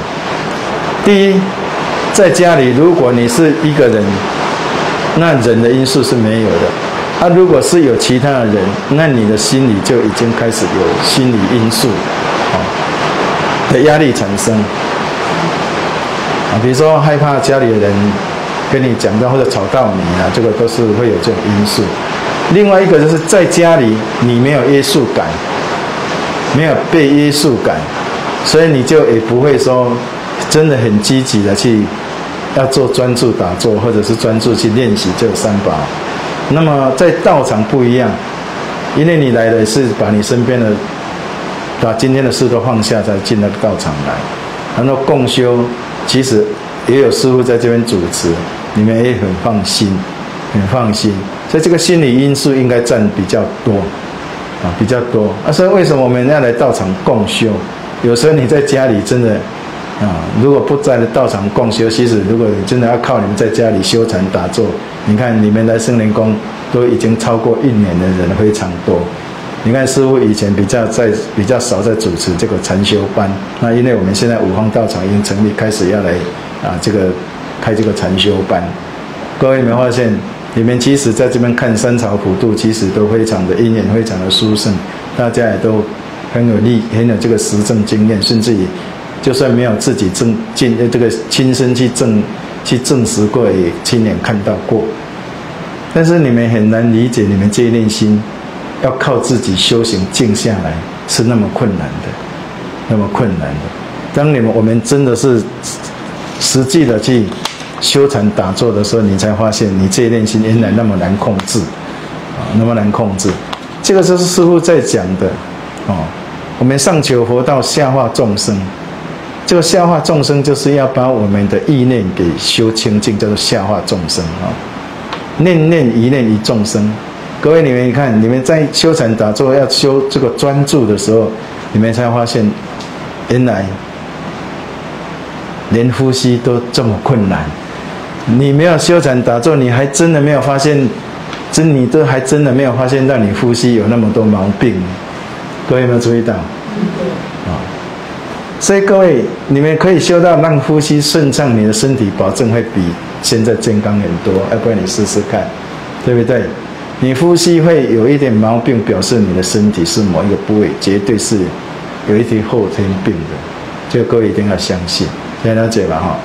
A: 第一，在家里如果你是一个人，那人的因素是没有的。那如果是有其他的人，那你的心里就已经开始有心理因素啊的压力产生啊，比如说害怕家里的人跟你讲到或者吵到你啊，这个都是会有这种因素。另外一个就是在家里，你没有约束感，没有被约束感，所以你就也不会说真的很积极的去要做专注打坐，或者是专注去练习这三宝。那么在道场不一样，因为你来的是把你身边的把今天的事都放下，才进那个道场来。然后共修，其实也有师傅在这边主持，你们也很放心，很放心。所以这个心理因素应该占比较多，啊，比较多。啊，所以为什么我们要来道场共修？有时候你在家里真的，啊，如果不在道场共修，其实如果你真的要靠你们在家里修禅打坐，你看你们来圣灵宫都已经超过一年的人非常多。你看师傅以前比较在比较少在主持这个禅修班，那因为我们现在五方道场已经成立，开始要来啊这个开这个禅修班。各位有没有发现？你们其实在这边看三朝普渡，其实都非常的因缘，非常的殊胜，大家也都很有力，很有这个实证经验，甚至于就算没有自己证见这个亲身去证去证实过，也亲眼看到过。但是你们很难理解你们这一念心要靠自己修行静下来是那么困难的，那么困难的。当你们我们真的是实际的去修禅打坐的时候，你才发现你这一念心原来那么难控制，啊，那么难控制。这个就是师父在讲的，哦，我们上求佛道，下化众生。这个下化众生就是要把我们的意念给修清净，叫做下化众生啊。念念一念一众生。各位，你们看，你们在修禅打坐要修这个专注的时候，你们才发现，原来连呼吸都这么困难。你没有修禅打坐，你还真的没有发现，真你都还真的没有发现到你呼吸有那么多毛病。各位有没有注意到？啊，所以各位，你们可以修到让呼吸顺畅，你的身体保证会比现在健康很多。要不然你试试看，对不对？你呼吸会有一点毛病，表示你的身体是某一个部位绝对是有一些后天病的，这个各位一定要相信，能了解吧？哈。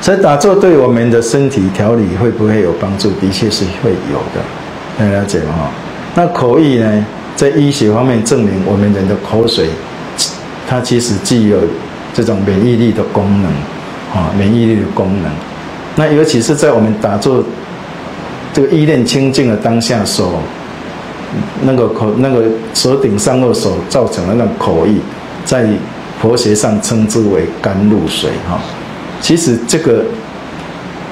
A: 所以打坐对我们的身体调理会不会有帮助？的确是会有的，能了解吧？哈。那口译呢，在医学方面证明，我们人的口水，它其实具有这种免疫力的功能，啊，免疫力的功能。那尤其是在我们打坐。这个意念清净的当下所，那个口那个舌顶上颚所造成的那个口意，在佛学上称之为甘露水哈。其实这个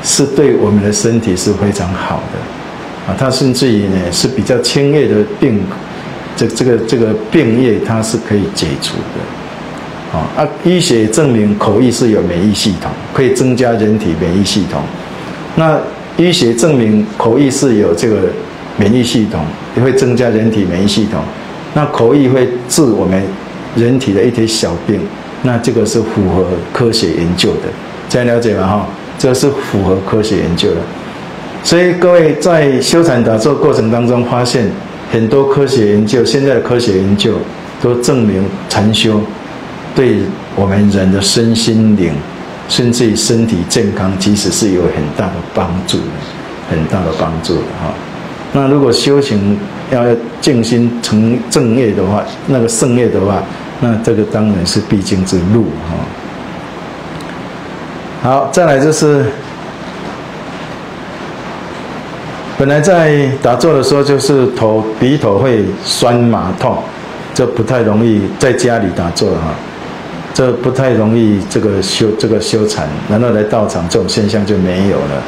A: 是对我们的身体是非常好的啊。它甚至于呢是比较轻微的病，这这个这个病液它是可以解除的啊。啊，医学证明口意是有免疫系统，可以增加人体免疫系统。那医学证明口译是有这个免疫系统，也会增加人体免疫系统。那口译会治我们人体的一些小病，那这个是符合科学研究的，这样了解吗？哈，这是符合科学研究的。所以各位在修禅打坐过程当中，发现很多科学研究，现在的科学研究都证明禅修对我们人的身心灵。甚至于身体健康，其实是有很大的帮助的，很大的帮助的哈。那如果修行要静心成正业的话，那个圣业的话，那这个当然是必经之路哈。好，再来就是，本来在打坐的时候，就是头鼻头会酸麻痛，就不太容易在家里打坐哈。这不太容易，这个修这个修禅，难道来道场这种现象就没有了？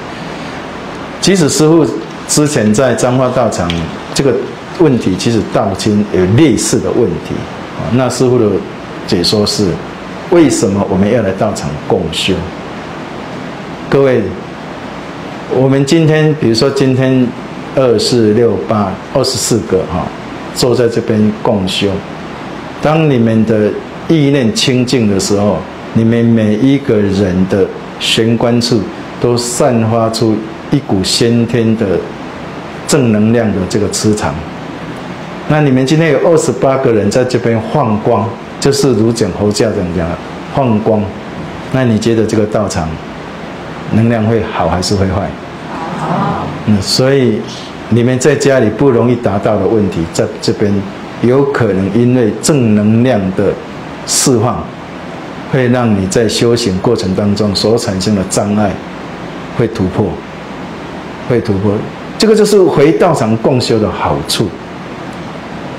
A: 即使师傅之前在彰化道场，这个问题其实道经有类似的问题啊。那师傅的解说是：为什么我们要来道场共修？各位，我们今天比如说今天二四六八二十四个哈，坐在这边共修，当你们的。意念清净的时候，你们每一个人的玄关处都散发出一股先天的正能量的这个磁场。那你们今天有二十八个人在这边放光，就是如讲佛教这样放光。那你觉得这个道场能量会好还是会坏？好。嗯，所以你们在家里不容易达到的问题，在这边有可能因为正能量的。释放会让你在修行过程当中所产生的障碍会突破，会突破。这个就是回道场共修的好处。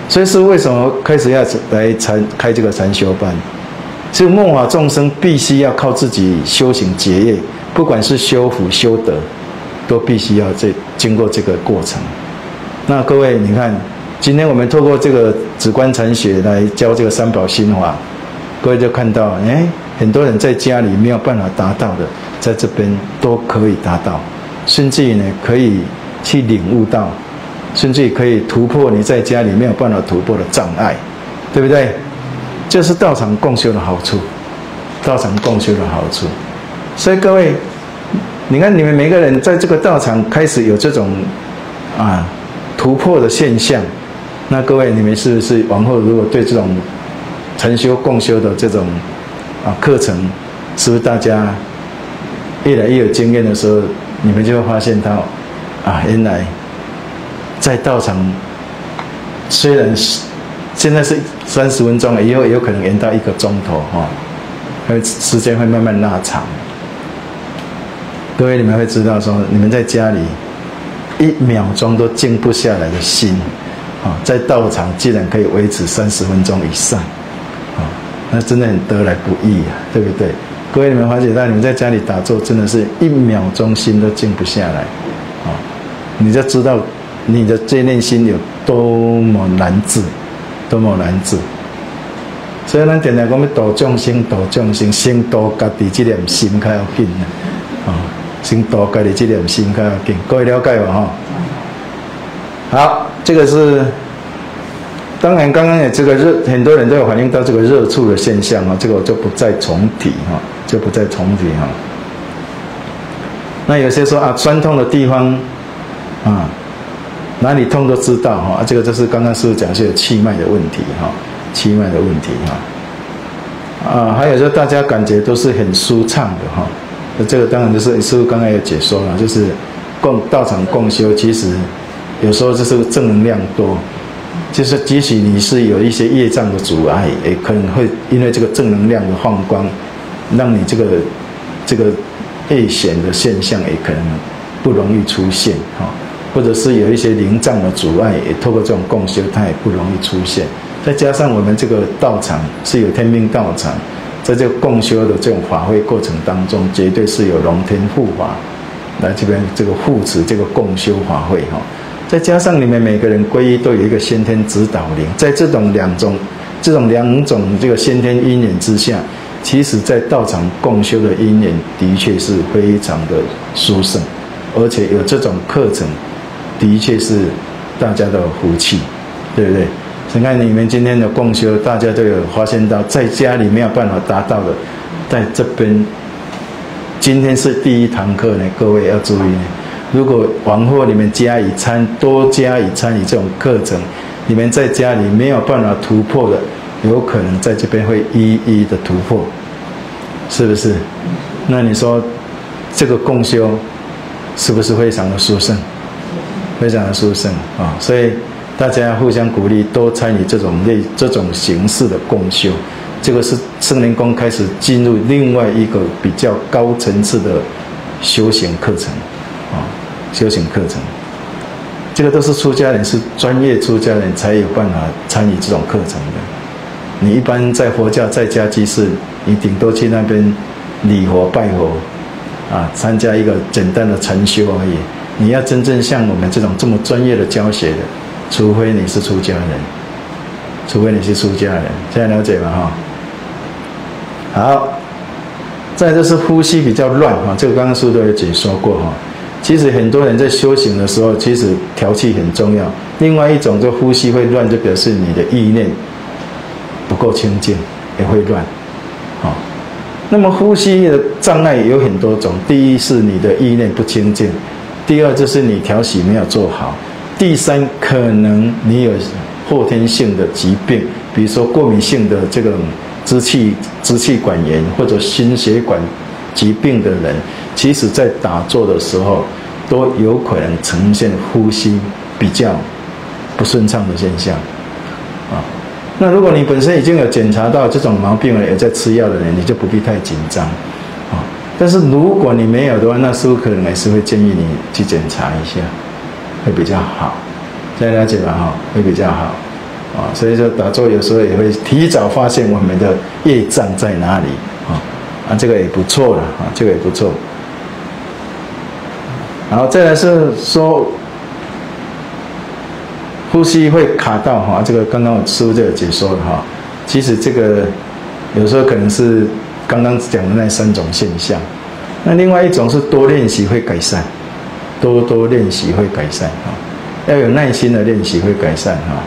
A: 所以是为什么开始要来禅开这个禅修班？是末法众生必须要靠自己修行结业，不管是修福修德，都必须要这经过这个过程。那各位，你看，今天我们透过这个止观禅学来教这个三宝心法。各位就看到，哎，很多人在家里没有办法达到的，在这边都可以达到，甚至于呢，可以去领悟到，甚至于可以突破你在家里没有办法突破的障碍，对不对？这是道场共修的好处，道场共修的好处。所以各位，你看你们每个人在这个道场开始有这种啊突破的现象，那各位你们是不是往后如果对这种？禅修共修的这种啊课程，是不是大家越来越有经验的时候，你们就会发现到啊，原来在道场虽然现在是三十分钟，以后有可能延到一个钟头哈，会时间会慢慢拉长。各位你们会知道说，你们在家里一秒钟都静不下来的心，啊，在道场竟然可以维持三十分钟以上，那真的很得来不易啊，对不对？各位你们发觉到，你们在家里打坐，真的是一秒钟心都静不下来，啊，你就知道你的这念心有多么难治，多么难治。所以咱常常讲要度众生，度众生，先度家己这念心较要紧啊，先度家己这念心较要紧。各位了解吧？哈，好，这个是。当然，刚刚也这个热，很多人都有反映到这个热处的现象啊，这个我就不再重提哈，就不再重提哈。那有些说啊，酸痛的地方啊，哪里痛都知道哈，这个就是刚刚师傅讲是有气脉的问题哈，气脉的问题哈。啊，还有就大家感觉都是很舒畅的哈，那这个当然就是师傅刚刚也解说了，就是共道场共修，其实有时候就是正能量多。就是即使你是有一些业障的阻碍，也可能会因为这个正能量的放光，让你这个这个危险的现象也可能不容易出现哈，或者是有一些灵障的阻碍，也透过这种共修，它也不容易出现。再加上我们这个道场是有天命道场，在这个共修的这种法会过程当中，绝对是有龙天护法来这边这个护持这个共修法会哈。再加上你们每个人皈依都有一个先天指导灵，在这种两种、这种两种这个先天因缘之下，其实在道场共修的因缘的确是非常的殊胜，而且有这种课程，的确是大家的福气，对不对？你看你们今天的共修，大家都有发现到，在家里没有办法达到的，在这边，今天是第一堂课呢，各位要注意呢。如果往后你们加以参多加以参与这种课程，你们在家里没有办法突破的，有可能在这边会一一的突破，是不是？那你说这个共修是不是非常的殊胜？非常的殊胜啊！所以大家互相鼓励，多参与这种类这种形式的共修，这个是圣灵宫开始进入另外一个比较高层次的修行课程啊。修行课程，这个都是出家人，是专业出家人才有办法参与这种课程的。你一般在佛教在家居士，你顶多去那边礼佛拜佛，啊，参加一个简单的禅修而已。你要真正像我们这种这么专业的教学的，除非你是出家人，除非你是出家人，现在了解吗？哈。好，再就是呼吸比较乱哈，这个刚刚师傅都有解说过哈。其实很多人在修行的时候，其实调气很重要。另外一种，就呼吸会乱，就表示你的意念不够清净，也会乱。好，那么呼吸的障碍有很多种。第一是你的意念不清净，第二就是你调息没有做好，第三可能你有后天性的疾病，比如说过敏性的这种支气支气管炎或者心血管。疾病的人，其实在打坐的时候，都有可能呈现呼吸比较不顺畅的现象，啊，那如果你本身已经有检查到这种毛病了，有在吃药的人，你就不必太紧张，啊，但是如果你没有的话，那师傅可能还是会建议你去检查一下，会比较好，这样了解吧？哈，会比较好，啊，所以说打坐有时候也会提早发现我们的业障在哪里，啊。这个也不错了啊，这个也不错。然后再来是说，呼吸会卡到哈，这个刚刚我师傅就有解说了哈。其实这个有时候可能是刚刚讲的那三种现象。那另外一种是多练习会改善，多多练习会改善啊，要有耐心的练习会改善哈。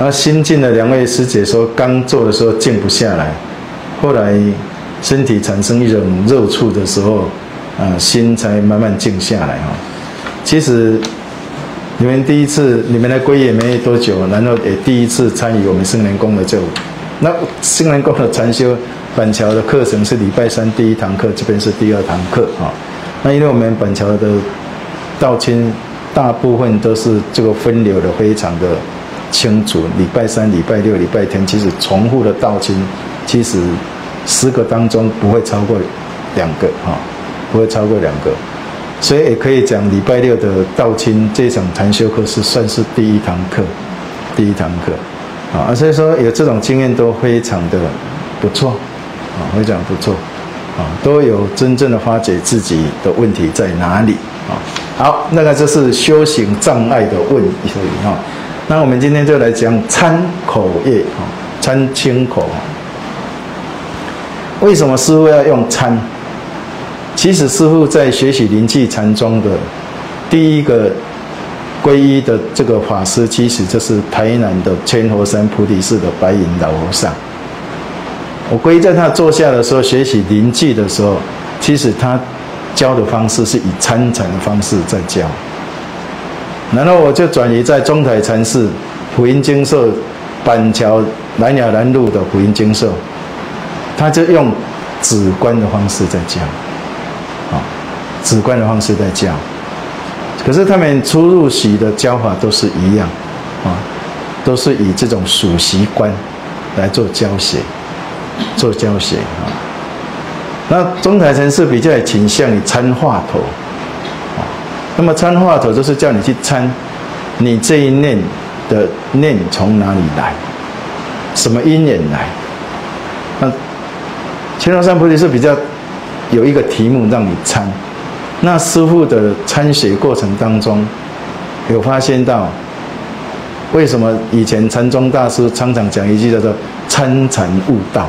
A: 而新进的两位师姐说，刚做的时候静不下来，后来身体产生一种肉触的时候，啊，心才慢慢静下来哈。其实你们第一次，你们来皈依没多久，然后也第一次参与我们圣人宫的这，那圣人宫的禅修板桥的课程是礼拜三第一堂课，这边是第二堂课啊。那因为我们板桥的道亲大部分都是这个分流的非常的清楚，礼拜三、礼拜六、礼拜天，其实重复的道亲，其实十个当中不会超过两个哈，不会超过两个，所以也可以讲礼拜六的道亲这场禅修课是算是第一堂课，第一堂课。啊，所以说有这种经验都非常的不错，啊，非常不错，啊，都有真正的发觉自己的问题在哪里，啊，好，那个就是修行障碍的问题，哈，那我们今天就来讲参口业，啊，参清口，为什么师傅要用参？其实师傅在学习灵气禅宗的第一个。皈依的这个法师，其实就是台南的千佛山菩提寺的白云老和尚。我皈依在他坐下的时候，学习灵记的时候，其实他教的方式是以参禅的方式在教。然后我就转移在中台禅寺福音经社板桥南雅南路的福音经社，他就用止观的方式在教，啊，止观的方式在教。可是他们出入席的教法都是一样，啊，都是以这种数习观来做教学，做教学啊。那中台禅是比较倾向于参话头，那么参话头就是叫你去参，你这一念的念从哪里来，什么因缘来。那乾隆山菩提是比较有一个题目让你参。那师傅的参学过程当中，有发现到，为什么以前禅宗大师常常讲一句叫做“参禅悟道”，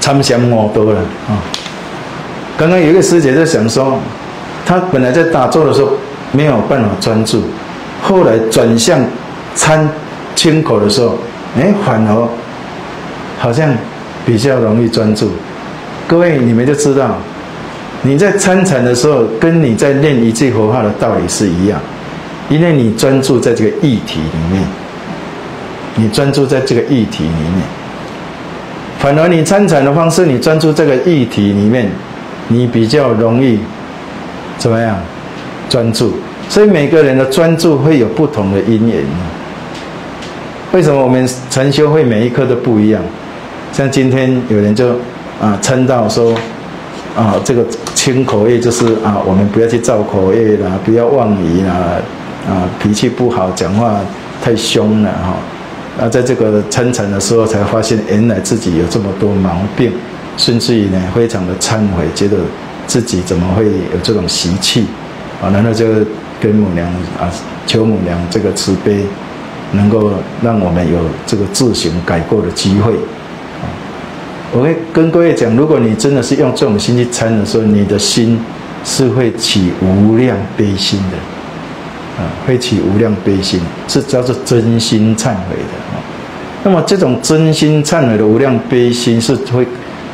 A: 参禅悟道了啊。刚刚有一个师姐在想说，他本来在打坐的时候没有办法专注，后来转向参清口的时候，哎，反而好像比较容易专注。各位你们就知道。你在参禅的时候，跟你在念一句佛号的道理是一样，因为你专注在这个议题里面，你专注在这个议题里面。反而你参禅的方式，你专注这个议题里面，你比较容易怎么样专注？所以每个人的专注会有不同的因缘。为什么我们禅修会每一课都不一样？像今天有人就啊称道说。啊，这个清口业就是啊，我们不要去造口业啦，不要妄语啦，啊，脾气不好，讲话太凶了哈。那在这个参禅的时候，才发现原来自己有这么多毛病，甚至于呢，非常的忏悔，觉得自己怎么会有这种习气啊？然后就跟母娘啊，求母娘这个慈悲，能够让我们有这个自行改过的机会。我会跟各位讲，如果你真的是用这种心去参的时候，你的心是会起无量悲心的，啊，会起无量悲心，是叫做真心忏悔的啊。那么这种真心忏悔的无量悲心是会，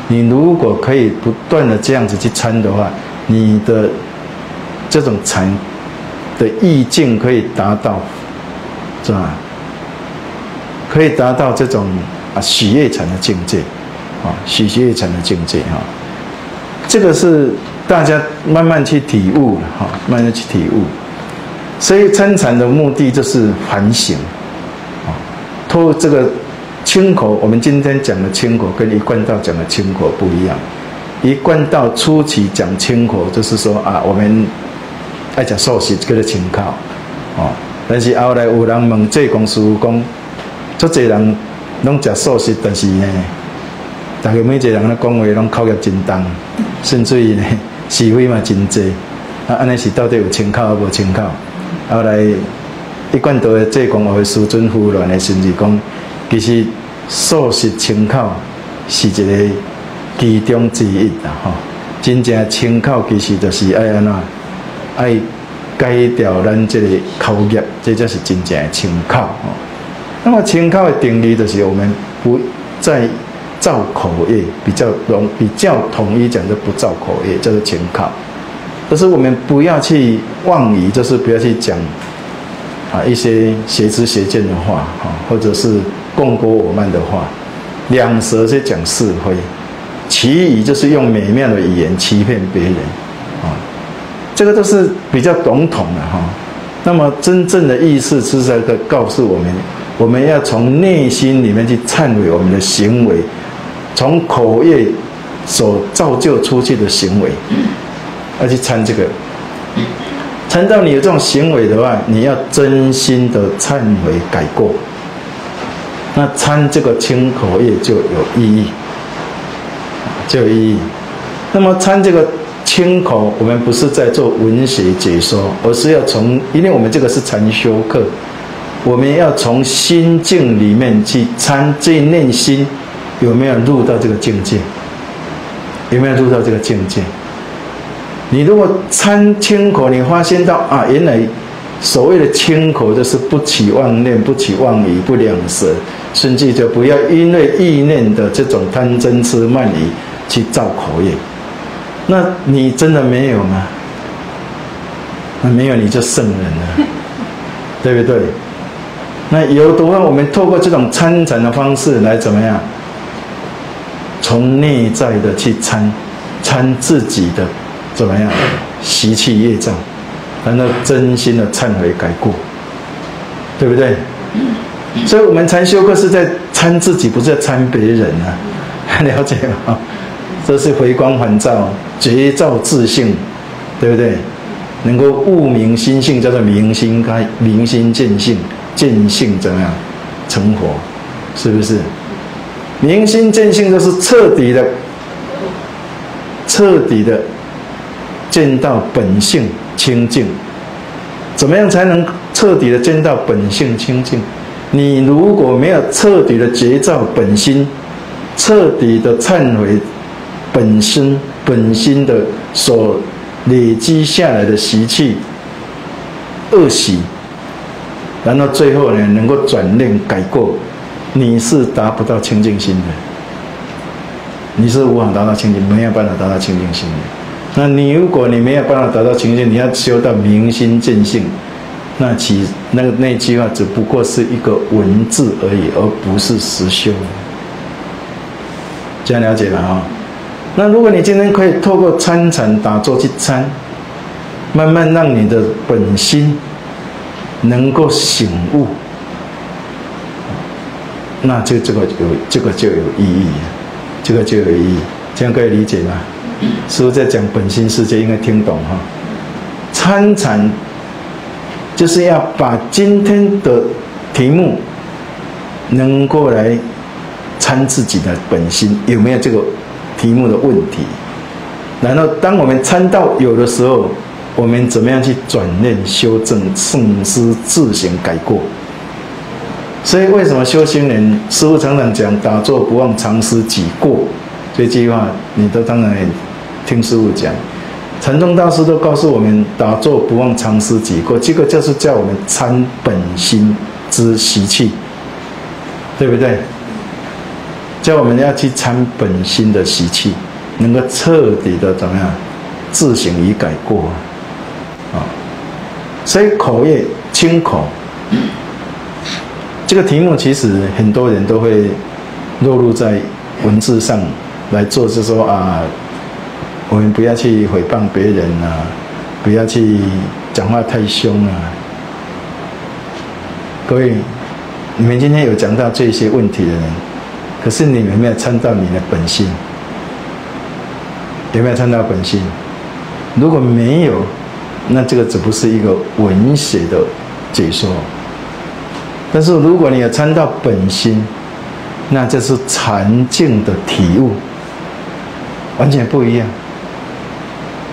A: 你如果可以不断的这样子去参的话，你的这种禅的意境可以达到，是吧？可以达到这种啊喜悦禅的境界。啊，喜悦禅的境界哈，这个是大家慢慢去体悟哈，慢慢去体悟。所以参禅的目的就是反省，啊，透这个清口，我们今天讲的清口跟一贯道讲的清口不一样。一贯道初期讲清口，就是说啊，我们爱讲素食，叫做清口，哦，但是后来有人问这公师傅讲，足侪人拢食素食，但是呢。大家每一个人咧讲话拢口业真重，甚至于呢是非嘛真多。啊，安尼是到底有清口啊无清口？后来一贯道的这讲话的师尊胡乱的甚至讲，其实素食清口是一个其中之一啦吼。真正清口其实就是爱安怎爱改掉咱这个口业，这才是真正的清口吼。那么清口的定义就是我们不再。造口业比较容比较统一讲，就不造口业，叫做清口。就是我们不要去妄语，就是不要去讲啊一些邪知邪见的话啊，或者是共过我慢的话，两舌是讲是非，其余就是用美妙的语言欺骗别人啊，这个都是比较笼统的哈。那么真正的意思是在告诉我们，我们要从内心里面去忏悔我们的行为，从口业所造就出去的行为，要去参这个。参到你有这种行为的话，你要真心的忏悔改过，那参这个清口业就有意义，就有意义。那么参这个。清口，我们不是在做文学解说，而是要从，因为我们这个是禅修课，我们要从心境里面去参，这内心有没有入到这个境界？有没有入到这个境界？你如果参清口，你发现到啊，原来所谓的清口就是不起妄念、不起妄语、不两舌，甚至就不要因为意念的这种贪嗔痴慢疑去造口业。那你真的没有吗？那没有你就圣人了，对不对？那有的话，我们透过这种参禅的方式来怎么样？从内在的去参，参自己的怎么样习气业障，然后真心的忏悔改过，对不对？所以，我们禅修课是在参自己，不是在参别人啊，了解吗？这是回光返照。觉照自性，对不对？能够悟明心性，叫做明心开，明心见性，见性怎么样？成佛，是不是？明心见性就是彻底的、彻底的见到本性清净。怎么样才能彻底的见到本性清净？你如果没有彻底的觉照本心，彻底的忏悔本身。本心的所累积下来的习气、恶习，然后最后呢，能够转念改过，你是达不到清净心的，你是无法达到清净，没有办法达到清净心的。那你如果你没有办法达到清净，你要修到明心见性，那其那个那句话只不过是一个文字而已，而不是实修。这样了解了啊？那如果你今天可以透过参禅打坐去参，慢慢让你的本心能够醒悟，那就这个有这个就有意义，这个就有意义，这样可以理解吗？师傅在讲本心世界，应该听懂哈。参禅就是要把今天的题目能够来参自己的本心，有没有这个？题目的问题，然后当我们参到有的时候，我们怎么样去转念修正、慎思自行改过？所以为什么修行人师傅常常讲打坐不忘常思己过这句话，你都当然听师傅讲。禅宗大师都告诉我们打坐不忘常思己过，这个就是叫我们参本心之习气，对不对？叫我们要去参本心的习气，能够彻底的怎么样自省与改过啊？所以口业清口这个题目，其实很多人都会落入在文字上来做，是说啊，我们不要去诽谤别人啊，不要去讲话太凶啊。各位，你们今天有讲到这些问题的人。可是你有没有参到你的本性？有没有参到本性？如果没有，那这个只不是一个文学的解说。但是如果你有参到本心，那这是禅境的体悟，完全不一样，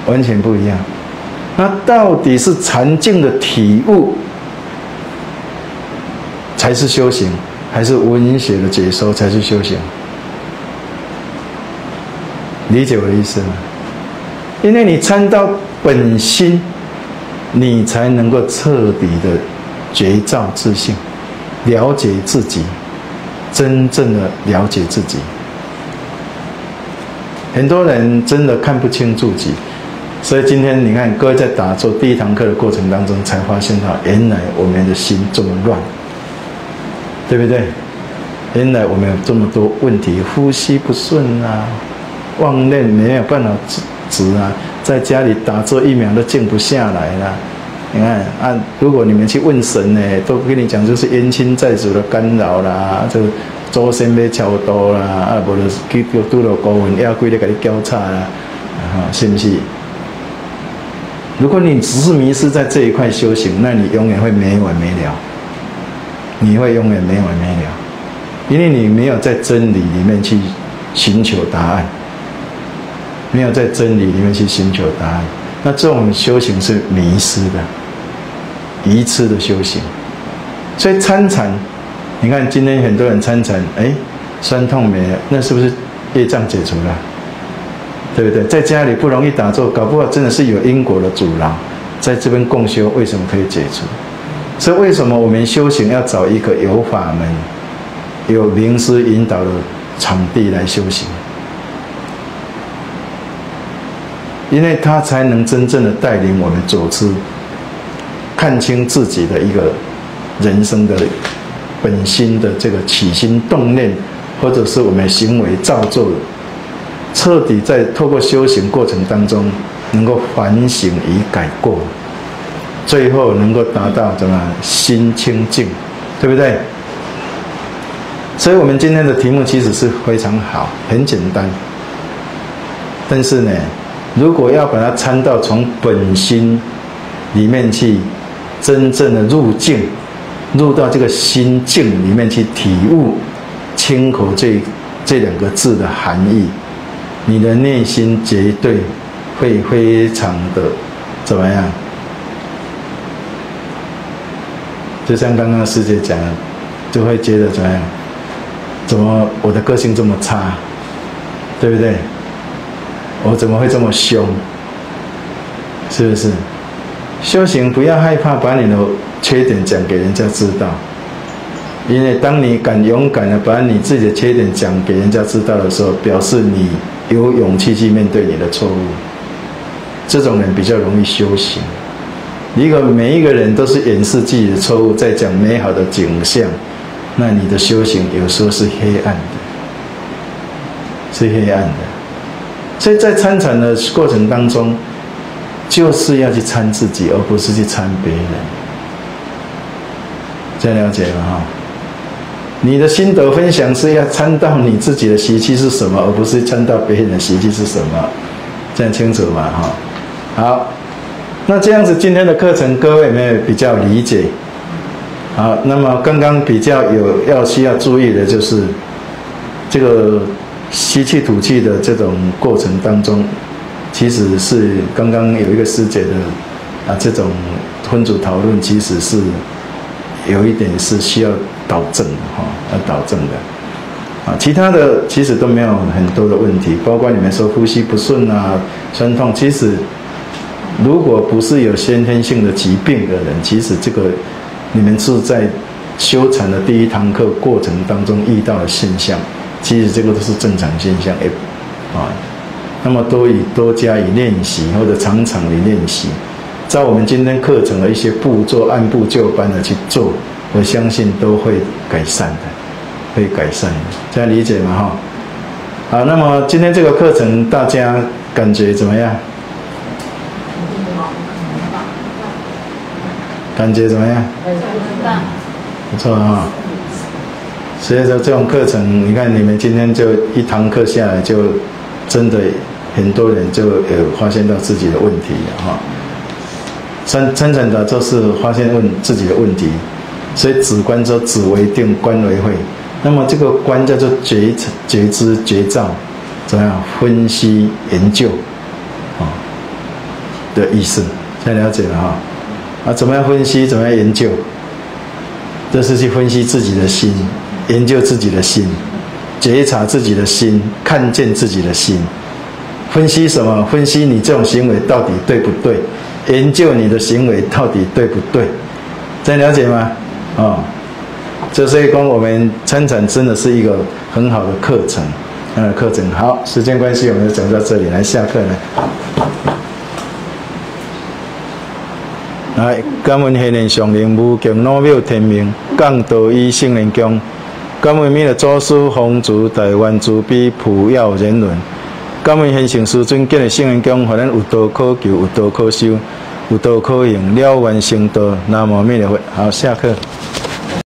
A: 完全不一样。那到底是禅境的体悟，才是修行？还是文学的解说才是修行，理解我的意思吗？因为你参到本心，你才能够彻底的觉照自性，了解自己，真正的了解自己。很多人真的看不清自己，所以今天你看各位在打坐第一堂课的过程当中，才发现到原来我们的心这么乱。对不对？原来我们有这么多问题，呼吸不顺啊，妄念没有办法止止啊，在家里打坐一秒都静不下来了。你看，按如果你们去问神呢，都跟你讲就是冤亲债主的干扰啦，就祖先要超度啦，啊，无就是去又拄到高温，要规咧给你交叉啦，啊，是不是？如果你只是迷失在这一块修行，那你永远会没完没了，你会永远没完没了，因为你没有在真理里面去寻求答案，没有在真理里面去寻求答案，那这种修行是迷失的。愚痴的修行，所以参禅，你看今天很多人参禅，哎，酸痛没了，那是不是业障解除了？对不对？在家里不容易打坐，搞不好真的是有因果的阻挠，在这边共修，为什么可以解除？所以为什么我们修行要找一个有法门、有名师引导的场地来修行？因为他才能真正的带领我们走出。看清自己的一个人生的本心的这个起心动念，或者是我们行为造作，彻底在透过修行过程当中，能够反省与改过，最后能够达到怎么心清净，对不对？所以，我们今天的题目其实是非常好，很简单。但是呢，如果要把它参到从本心里面去。真正的入境，入到这个心境里面去体悟“清口”这这两个字的含义，你的内心绝对会非常的怎么样？就像刚刚师姐讲，就会觉得怎么样？怎么我的个性这么差？对不对？我怎么会这么凶？是不是？修行不要害怕把你的缺点讲给人家知道，因为当你敢勇敢的把你自己的缺点讲给人家知道的时候，表示你有勇气去面对你的错误。这种人比较容易修行。如果每一个人都是掩饰自己的错误，在讲美好的景象，那你的修行有时候是黑暗的，是黑暗的。所以在参禅的过程当中。就是要去参自己，而不是去参别人。这样了解了？哈，你的心得分享是要参到你自己的习气是什么，而不是参到别人的习气是什么。这样清楚吗？哈，好，那这样子今天的课程各位有没有比较理解？好，那么刚刚比较有要需要注意的就是这个吸气吐气的这种过程当中。其实是刚刚有一个师姐的啊，这种分组讨论其实是有一点是需要导正的哈，要导正的啊，其他的其实都没有很多的问题，包括你们说呼吸不顺啊、酸痛，其实如果不是有先天性的疾病的人，其实这个你们是在修禅的第一堂课过程当中遇到的现象，其实这个都是正常现象，哎啊。那么多以多加以练习，或者常常的练习，在我们今天课程的一些步骤，按部就班的去做，我相信都会改善的，会改善的，这样理解吗？哈，好，那么今天这个课程大家感觉怎么样？感觉怎么样？不错啊。所以说这种课程，你看你们今天就一堂课下来就真的。很多人就有发现到自己的问题哈，真真正的就是发现问自己的问题，所以止观说止为定，观为慧。那么这个观叫做觉觉知觉照，怎么样分析研究啊的意思？现在了解了哈啊？怎么样分析？怎么样研究？这是去分析自己的心，研究自己的心，觉察自己的心，看见自己的心。分析什么？分析你这种行为到底对不对？研究你的行为到底对不对？在了解吗？啊，这所以讲我们参禅真的是一个很好的课程，呃，课程好。时间关系，我们就讲到这里，来下课了。来，感恩黑莲上灵武敬老庙天命，降道依圣人宫，感恩弥勒祖师，红烛台湾慈悲普耀人伦。感恩先生师尊，建立圣人宫，互咱有道可求，有道可修，有道可用，了完成道。南无弥勒佛。好，下课。